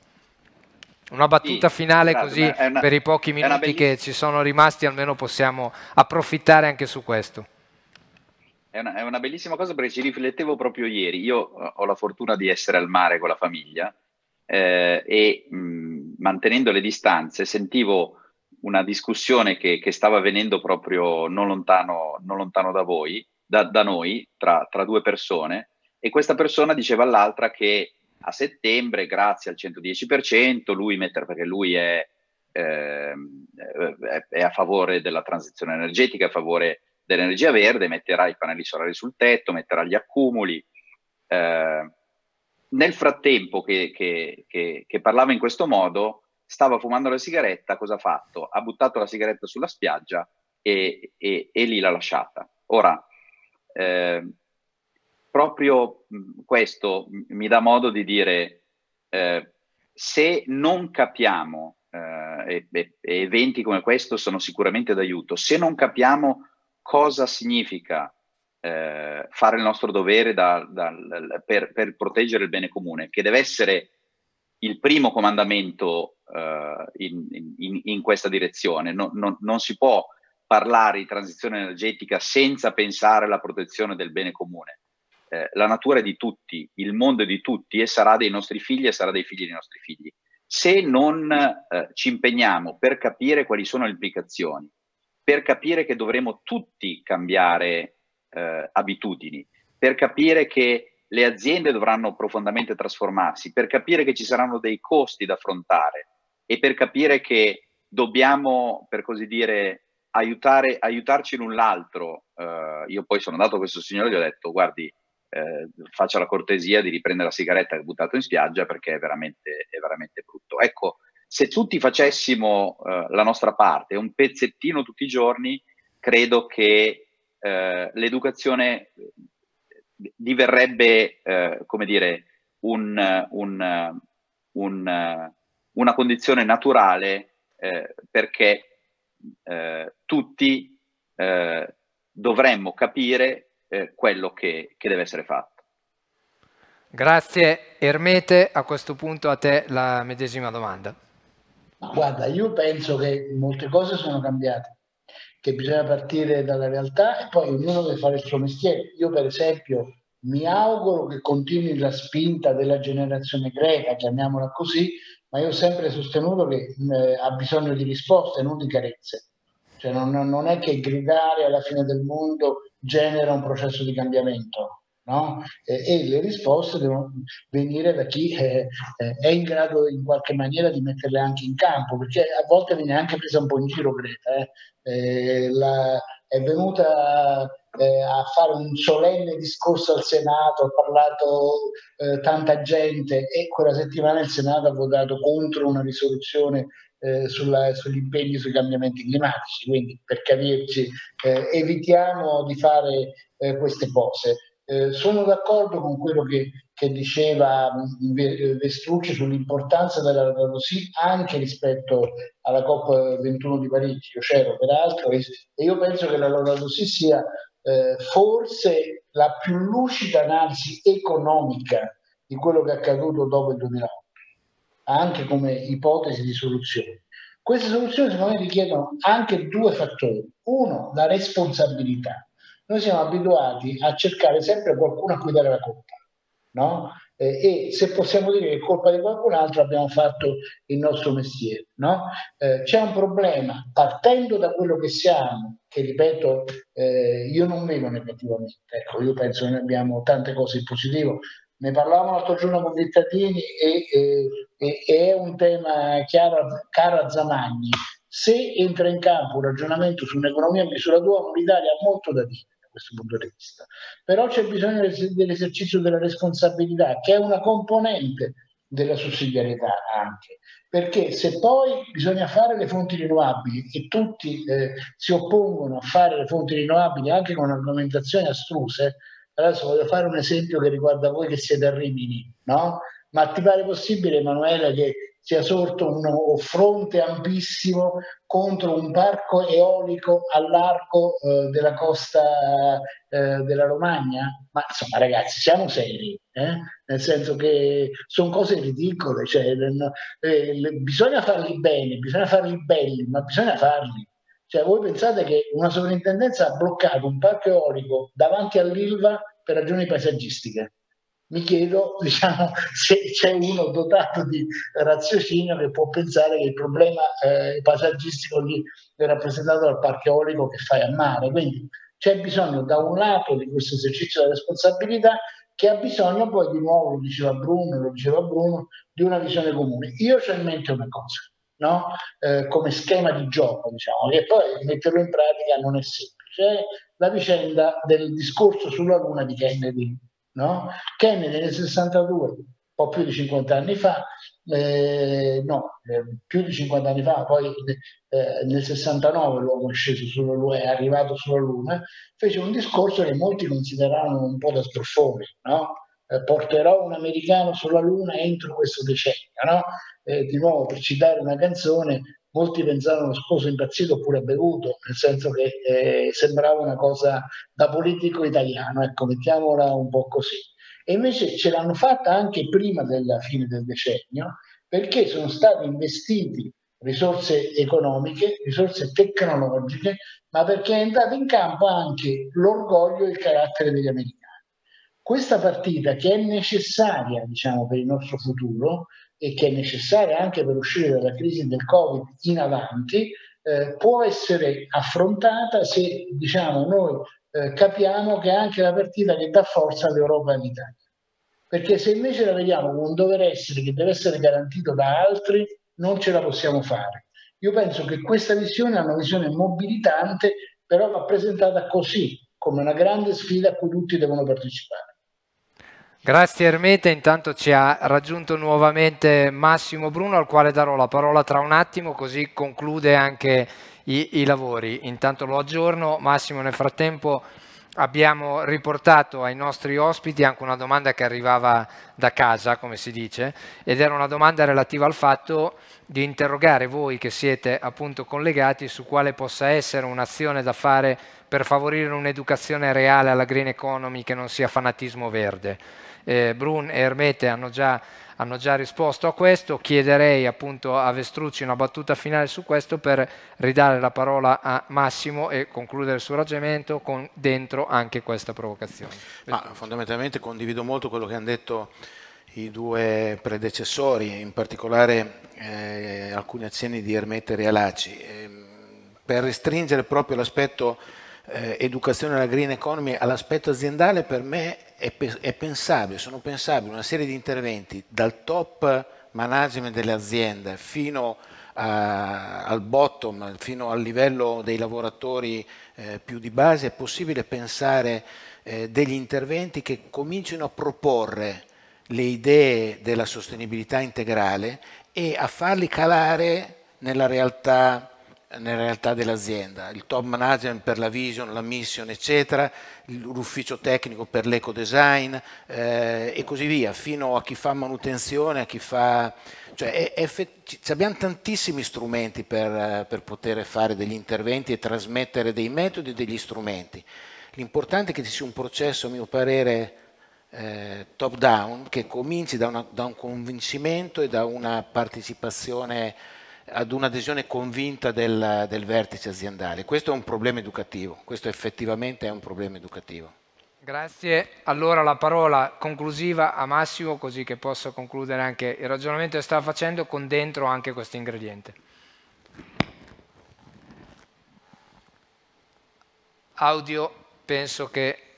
Una battuta sì, finale esatto, così una, per i pochi minuti che ci sono rimasti, almeno possiamo approfittare anche su questo. È una, è una, bellissima cosa perché ci riflettevo proprio ieri. Io eh, ho la fortuna di essere al mare con la famiglia eh, e mh, mantenendo le distanze sentivo una discussione che, che stava avvenendo proprio non lontano, non lontano da voi, da, da noi, tra, tra due persone, e questa persona diceva all'altra che a settembre, grazie al 110%, lui mette, perché lui è eh, è a favore della transizione energetica, a favore dell'energia verde, metterà i pannelli solari sul tetto, metterà gli accumuli. Eh, nel frattempo che, che, che, che, parlava in questo modo, stava fumando la sigaretta, cosa ha fatto? Ha buttato la sigaretta sulla spiaggia e, e, e lì l'ha lasciata. Ora, eh, proprio questo mi dà modo di dire, eh, se non capiamo, eh, e, e eventi come questo sono sicuramente d'aiuto, se non capiamo cosa significa eh, fare il nostro dovere da, da, per, per, proteggere il bene comune, che deve essere il primo comandamento uh, in, in, in, questa direzione. No, no, non si può parlare di transizione energetica senza pensare alla protezione del bene comune. Eh, la natura è di tutti, il mondo è di tutti e sarà dei nostri figli e sarà dei figli dei nostri figli. Se non eh, ci impegniamo per capire quali sono le implicazioni, per capire che dovremo tutti cambiare eh, abitudini, per capire che le aziende dovranno profondamente trasformarsi, per capire che ci saranno dei costi da affrontare e per capire che dobbiamo, per così dire, aiutare, aiutarci l'un l'altro. Uh, io poi sono andato a questo signore e gli ho detto, guardi, eh, faccia la cortesia di riprendere la sigaretta che ha buttato in spiaggia perché è veramente, è veramente brutto. Ecco, se tutti facessimo uh, la nostra parte, un pezzettino tutti i giorni, credo che uh, l'educazione diverrebbe, uh, come dire, un, un, un, una condizione naturale perché tutti dovremmo capire quello che, che deve essere fatto. Grazie Ermete, a questo punto a te la medesima domanda. Guarda, io penso che molte cose sono cambiate, che bisogna partire dalla realtà e poi ognuno deve fare il suo mestiere. Io per esempio mi auguro che continui la spinta della generazione greca, chiamiamola così, ma io ho sempre sostenuto che eh, ha bisogno di risposte, non di carezze. Cioè non, non è che gridare alla fine del mondo genera un processo di cambiamento No? E, e, le risposte devono venire da chi è, è, in grado in qualche maniera di metterle anche in campo, perché a volte viene anche presa un po' in giro Greta. Eh? Eh, la, è venuta eh, a fare un solenne discorso al Senato, ha parlato eh, tanta gente e quella settimana il Senato ha votato contro una risoluzione eh, sulla, sugli impegni sui cambiamenti climatici. Quindi, per capirci, eh, evitiamo di fare eh, queste cose. Eh, sono d'accordo con quello che, che diceva Vestrucci sull'importanza della Rossi anche rispetto alla COP21 di Parigi. Io c'ero peraltro e, io penso che la Rossi sia eh, forse la più lucida analisi economica di quello che è accaduto dopo il 2008, anche come ipotesi di soluzione. Queste soluzioni secondo me richiedono anche due fattori. Uno, la responsabilità noi siamo abituati a cercare sempre qualcuno a cui dare la colpa, no? Eh, e se possiamo dire che è colpa di qualcun altro abbiamo fatto il nostro mestiere, no? Eh, c'è un problema, partendo da quello che siamo, che ripeto, eh, io non vedo negativamente, ecco, io penso che noi abbiamo tante cose in positivo, ne parlavamo l'altro giorno con Vittadini e, e, e, è un tema chiaro, caro a Zamagni. Se entra in campo un ragionamento su un'economia a misura d'uomo, l'Italia ha molto da dire questo punto di vista. Però c'è bisogno dell'esercizio della responsabilità, che è una componente della sussidiarietà anche, perché se poi bisogna fare le fonti rinnovabili e tutti eh, si oppongono a fare le fonti rinnovabili anche con argomentazioni astruse, adesso voglio fare un esempio che riguarda voi che siete a Rimini, no? Ma ti pare possibile, Emanuele, che sia sorto un fronte ampissimo contro un parco eolico a largo eh, della costa eh, della Romagna? Ma insomma, ragazzi, siamo seri, eh? nel senso che sono cose ridicole, cioè, eh, bisogna farli bene, bisogna farli belli, ma bisogna farli. Cioè, voi pensate che una sovrintendenza ha bloccato un parco eolico davanti all'Ilva per ragioni paesaggistiche? mi chiedo diciamo, se c'è uno dotato di raziocinio che può pensare che il problema eh, paesaggistico lì è rappresentato dal parco eolico che fai a mare. Quindi c'è bisogno da un lato di questo esercizio della responsabilità che ha bisogno poi di nuovo, lo diceva Bruno, lo diceva Bruno, di una visione comune. Io ho in mente una cosa, no? eh, come schema di gioco, diciamo, che poi metterlo in pratica non è semplice. È la vicenda del discorso sulla Luna di Kennedy. No? Kennedy nel 62, un po' più di 50 anni fa, eh, no, eh, più di 50 anni fa, poi eh, nel 69 l'uomo è sceso sulla Luna, è arrivato sulla Luna, fece un discorso che molti consideravano un po' da stroffone, no? Eh, porterò un americano sulla Luna entro questo decennio, no? Eh, di nuovo, per citare una canzone, molti pensavano sposo impazzito oppure bevuto, nel senso che eh, sembrava una cosa da politico italiano, ecco, mettiamola un po' così e invece ce l'hanno fatta anche prima della fine del decennio perché sono stati investiti risorse economiche, risorse tecnologiche, ma perché è entrato in campo anche l'orgoglio e il carattere degli americani. Questa partita che è necessaria, diciamo, per il nostro futuro e che è necessaria anche per uscire dalla crisi del Covid in avanti, eh, può essere affrontata se, diciamo, noi eh, capiamo che è anche la partita che dà forza all'Europa e all'Italia. Perché se invece la vediamo come un dover essere che deve essere garantito da altri, non ce la possiamo fare. Io penso che questa visione è una visione mobilitante, però va presentata così, come una grande sfida a cui tutti devono partecipare. Grazie Ermete, intanto ci ha raggiunto nuovamente Massimo Bruno al quale darò la parola tra un attimo così conclude anche i, i lavori. Intanto lo aggiorno, Massimo nel frattempo abbiamo riportato ai nostri ospiti anche una domanda che arrivava da casa, come si dice, ed era una domanda relativa al fatto di interrogare voi che siete appunto collegati su quale possa essere un'azione da fare per favorire un'educazione reale alla green economy che non sia fanatismo verde. Eh, Brun e Ermete hanno già hanno già risposto a questo, chiederei appunto a Vestrucci una battuta finale su questo per ridare la parola a Massimo e concludere il suo ragionamento con dentro anche questa provocazione. Ma, fondamentalmente condivido molto quello che hanno detto i due predecessori, in particolare eh, alcuni accenni di Ermete e Realacci. Eh, per restringere proprio l'aspetto eh, educazione alla green economy all'aspetto aziendale per me è, è pensabile, sono pensabili una serie di interventi dal top management delle aziende fino a, al bottom, fino al livello dei lavoratori eh, più di base, è possibile pensare eh, degli interventi che comincino a proporre le idee della sostenibilità integrale e a farli calare nella realtà nella realtà dell'azienda, il top management per la vision, la mission, eccetera, l'ufficio tecnico per l'eco-design eh, e così via, fino a chi fa manutenzione, a chi fa... Cioè, è, è, abbiamo tantissimi strumenti per, per, poter fare degli interventi e trasmettere dei metodi e degli strumenti. L'importante è che ci sia un processo, a mio parere, eh, top down, che cominci da, una, da un convincimento e da una partecipazione ad un'adesione convinta del, del, vertice aziendale. Questo è un problema educativo, questo effettivamente è un problema educativo. Grazie, allora la parola conclusiva a Massimo così che possa concludere anche il ragionamento che stava facendo con dentro anche questo ingrediente. Audio, penso che...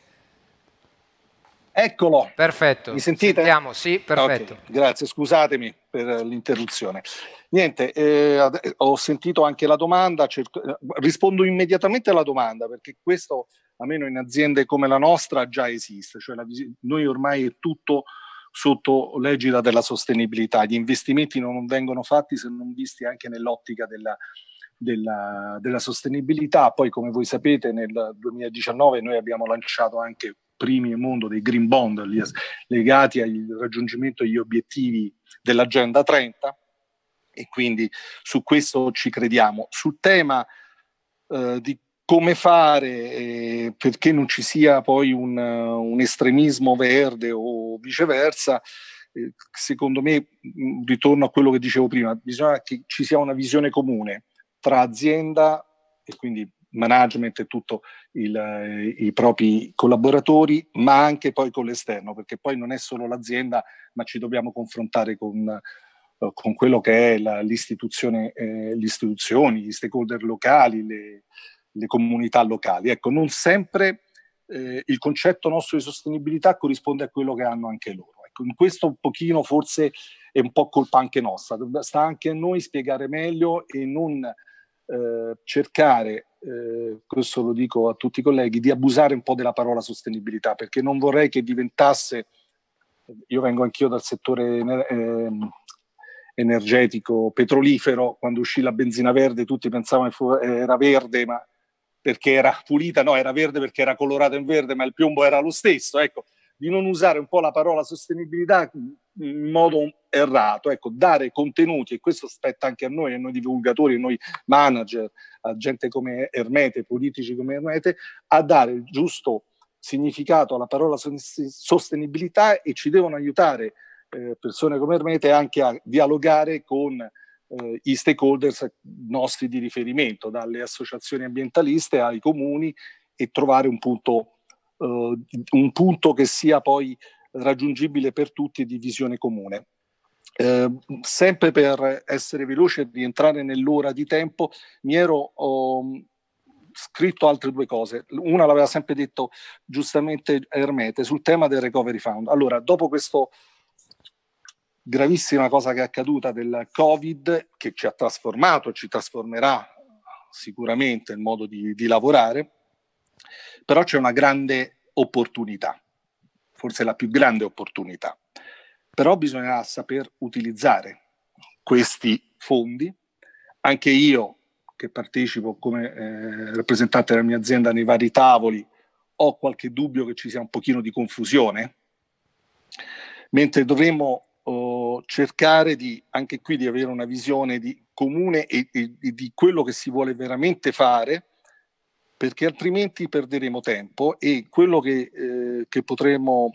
Eccolo! Perfetto. Mi sentite? Sentiamo, sì, perfetto. Okay, grazie, scusatemi per l'interruzione. Niente, eh, ho sentito anche la domanda, cerco, rispondo immediatamente alla domanda perché questo almeno in aziende come la nostra già esiste, cioè la, noi ormai è tutto sotto l'egida della sostenibilità, gli investimenti non vengono fatti se non visti anche nell'ottica della, della, della sostenibilità, poi come voi sapete nel 2019 noi abbiamo lanciato anche primi al mondo dei green bond legati al raggiungimento degli obiettivi dell'Agenda 30 e quindi su questo ci crediamo. Sul tema eh, di come fare eh, perché non ci sia poi un, un estremismo verde o viceversa, eh, secondo me, ritorno a quello che dicevo prima, bisogna che ci sia una visione comune tra azienda e quindi management e tutti i propri collaboratori, ma anche poi con l'esterno, perché poi non è solo l'azienda, ma ci dobbiamo confrontare con eh, con quello che è la, l'istituzione, eh, le istituzioni, gli stakeholder locali, le, le comunità locali. Ecco, non sempre eh, il concetto nostro di sostenibilità corrisponde a quello che hanno anche loro. Ecco, in questo un pochino forse è un po' colpa anche nostra, sta anche a noi spiegare meglio e non eh, cercare, eh, questo lo dico a tutti i colleghi, di abusare un po' della parola sostenibilità, perché non vorrei che diventasse, io vengo anch'io dal settore eh, energetico petrolifero, quando uscì la benzina verde tutti pensavano che era verde, ma perché era pulita, no, era verde perché era colorata in verde, ma il piombo era lo stesso. Ecco, di non usare un po' la parola sostenibilità in modo errato, ecco, dare contenuti, e questo spetta anche a noi, a noi divulgatori, a noi manager, a gente come Ermete, politici come Ermete, a dare il giusto significato alla parola sostenibilità e ci devono aiutare eh, persone come Ermete anche a dialogare con eh, i stakeholders nostri di riferimento, dalle associazioni ambientaliste ai comuni e trovare un punto, eh, un punto che sia poi raggiungibile per tutti e di visione comune. Eh, sempre per essere veloce e rientrare nell'ora di tempo, mi ero oh, scritto altre due cose. Una l'aveva sempre detto giustamente Ermete sul tema del recovery fund. Allora, dopo questo gravissima cosa che è accaduta del Covid, che ci ha trasformato, ci trasformerà sicuramente il modo di, di lavorare, però c'è una grande opportunità, forse la più grande opportunità. Però bisognerà saper utilizzare questi fondi. Anche io, che partecipo come eh, rappresentante della mia azienda nei vari tavoli, ho qualche dubbio che ci sia un pochino di confusione, mentre dovremmo oh, cercare di, anche qui di avere una visione di comune e, e, e di quello che si vuole veramente fare, perché altrimenti perderemo tempo e quello che, eh, che potremo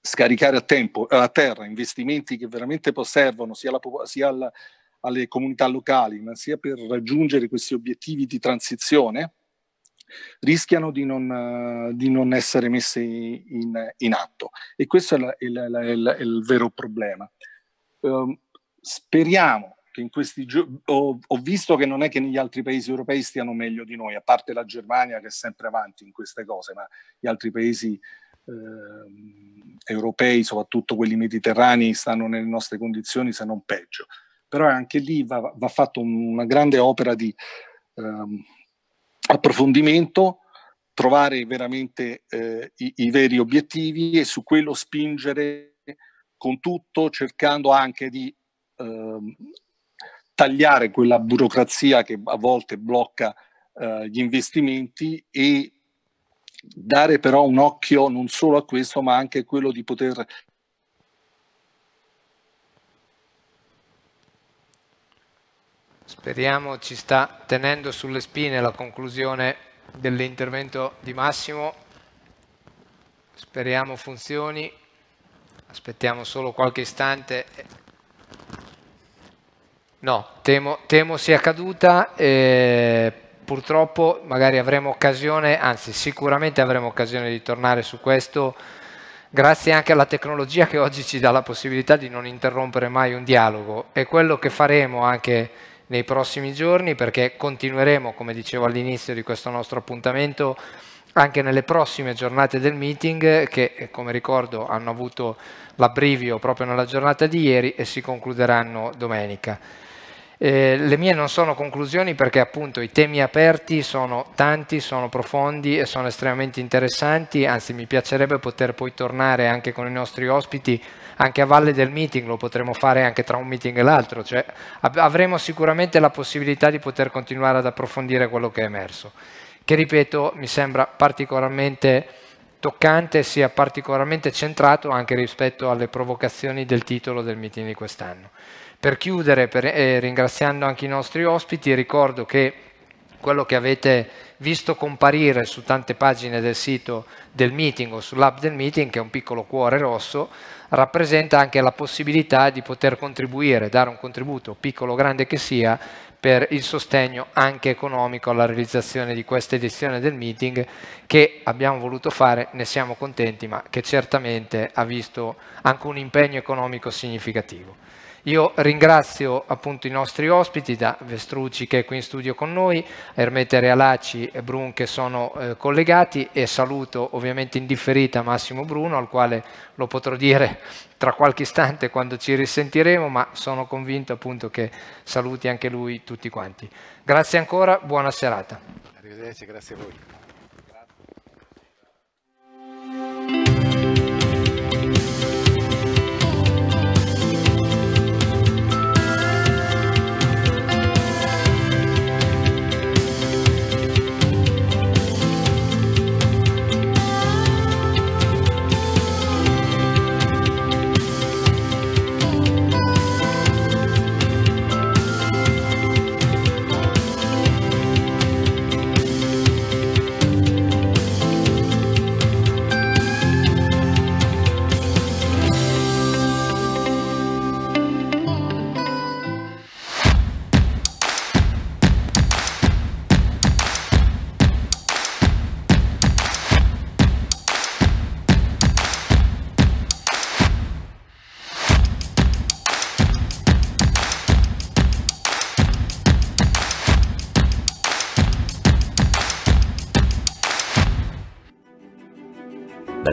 scaricare a, tempo, a terra, investimenti che veramente servono sia, alla, sia alla, alle comunità locali, ma sia per raggiungere questi obiettivi di transizione, rischiano di non, di non essere messe in, in, atto. E questo è, la, è, la, il vero problema. Um, speriamo che in questi giorni, ho, ho, visto che non è che negli altri paesi europei stiano meglio di noi, a parte la Germania che è sempre avanti in queste cose, ma gli altri paesi eh, europei, soprattutto quelli mediterranei, stanno nelle nostre condizioni se non peggio. Però anche lì va, va fatta una grande opera di... Um, approfondimento, trovare veramente eh, i, i, veri obiettivi e su quello spingere con tutto, cercando anche di eh, tagliare quella burocrazia che a volte blocca eh, gli investimenti e dare però un occhio non solo a questo, ma anche quello di poter Speriamo ci sta tenendo sulle spine la conclusione dell'intervento di Massimo. Speriamo funzioni. Aspettiamo solo qualche istante. No, temo, temo sia caduta. E purtroppo magari avremo occasione, anzi sicuramente avremo occasione di tornare su questo grazie anche alla tecnologia che oggi ci dà la possibilità di non interrompere mai un dialogo. E quello che faremo anche nei prossimi giorni perché continueremo, come dicevo all'inizio di questo nostro appuntamento, anche nelle prossime giornate del meeting che, come ricordo, hanno avuto l'abbrivio proprio nella giornata di ieri e si concluderanno domenica. Eh, le mie non sono conclusioni perché appunto i temi aperti sono tanti, sono profondi e sono estremamente interessanti, anzi mi piacerebbe poter poi tornare anche con i nostri ospiti. Anche a valle del meeting, lo potremo fare anche tra un meeting e l'altro, cioè avremo sicuramente la possibilità di poter continuare ad approfondire quello che è emerso, che ripeto mi sembra particolarmente toccante e sia particolarmente centrato anche rispetto alle provocazioni del titolo del meeting di quest'anno. Per chiudere, per, eh, ringraziando anche i nostri ospiti, ricordo che quello che avete visto comparire su tante pagine del sito del meeting o sull'app del meeting, che è un piccolo cuore rosso, rappresenta anche la possibilità di poter contribuire, dare un contributo, piccolo o grande che sia, per il sostegno anche economico alla realizzazione di questa edizione del meeting che abbiamo voluto fare, ne siamo contenti, ma che certamente ha visto anche un impegno economico significativo. Io ringrazio appunto i nostri ospiti, da Vestrucci che è qui in studio con noi, Ermete Realacci e Brun che sono eh, collegati e saluto ovviamente in differita Massimo Bruno al quale lo potrò dire tra qualche istante quando ci risentiremo, ma sono convinto appunto che saluti anche lui tutti quanti. Grazie ancora, buona serata. Arrivederci, grazie a voi.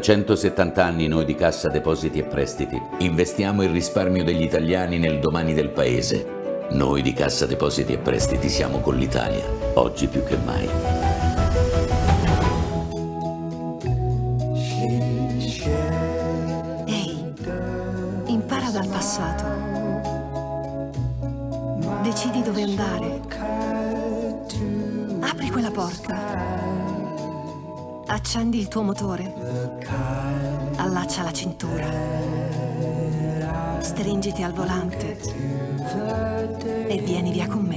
170 anni noi di Cassa Depositi e Prestiti investiamo il risparmio degli italiani nel domani del Paese. Noi di Cassa Depositi e Prestiti siamo con l'Italia, oggi più che mai. Ehi, impara dal passato. Decidi dove andare. Apri quella porta. Accendi il tuo motore. Stringiti al volante. E vieni via con me.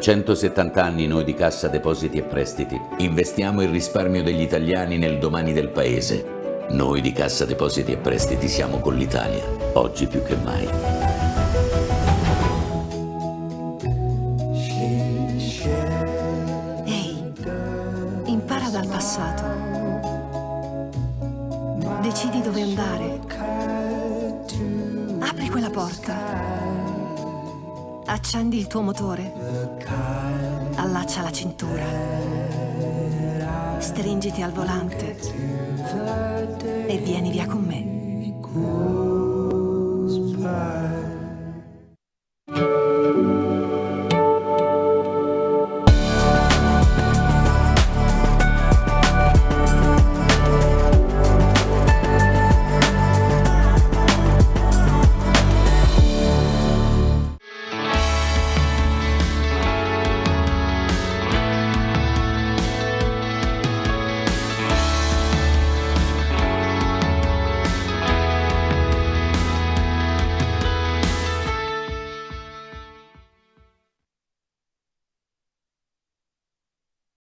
170 anni noi di Cassa Depositi e Prestiti investiamo il risparmio degli italiani nel domani del Paese. Noi di Cassa Depositi e Prestiti siamo con l'Italia, oggi più che mai. Il tuo motore. Allaccia la cintura. Stringiti al volante. E vieni via con me.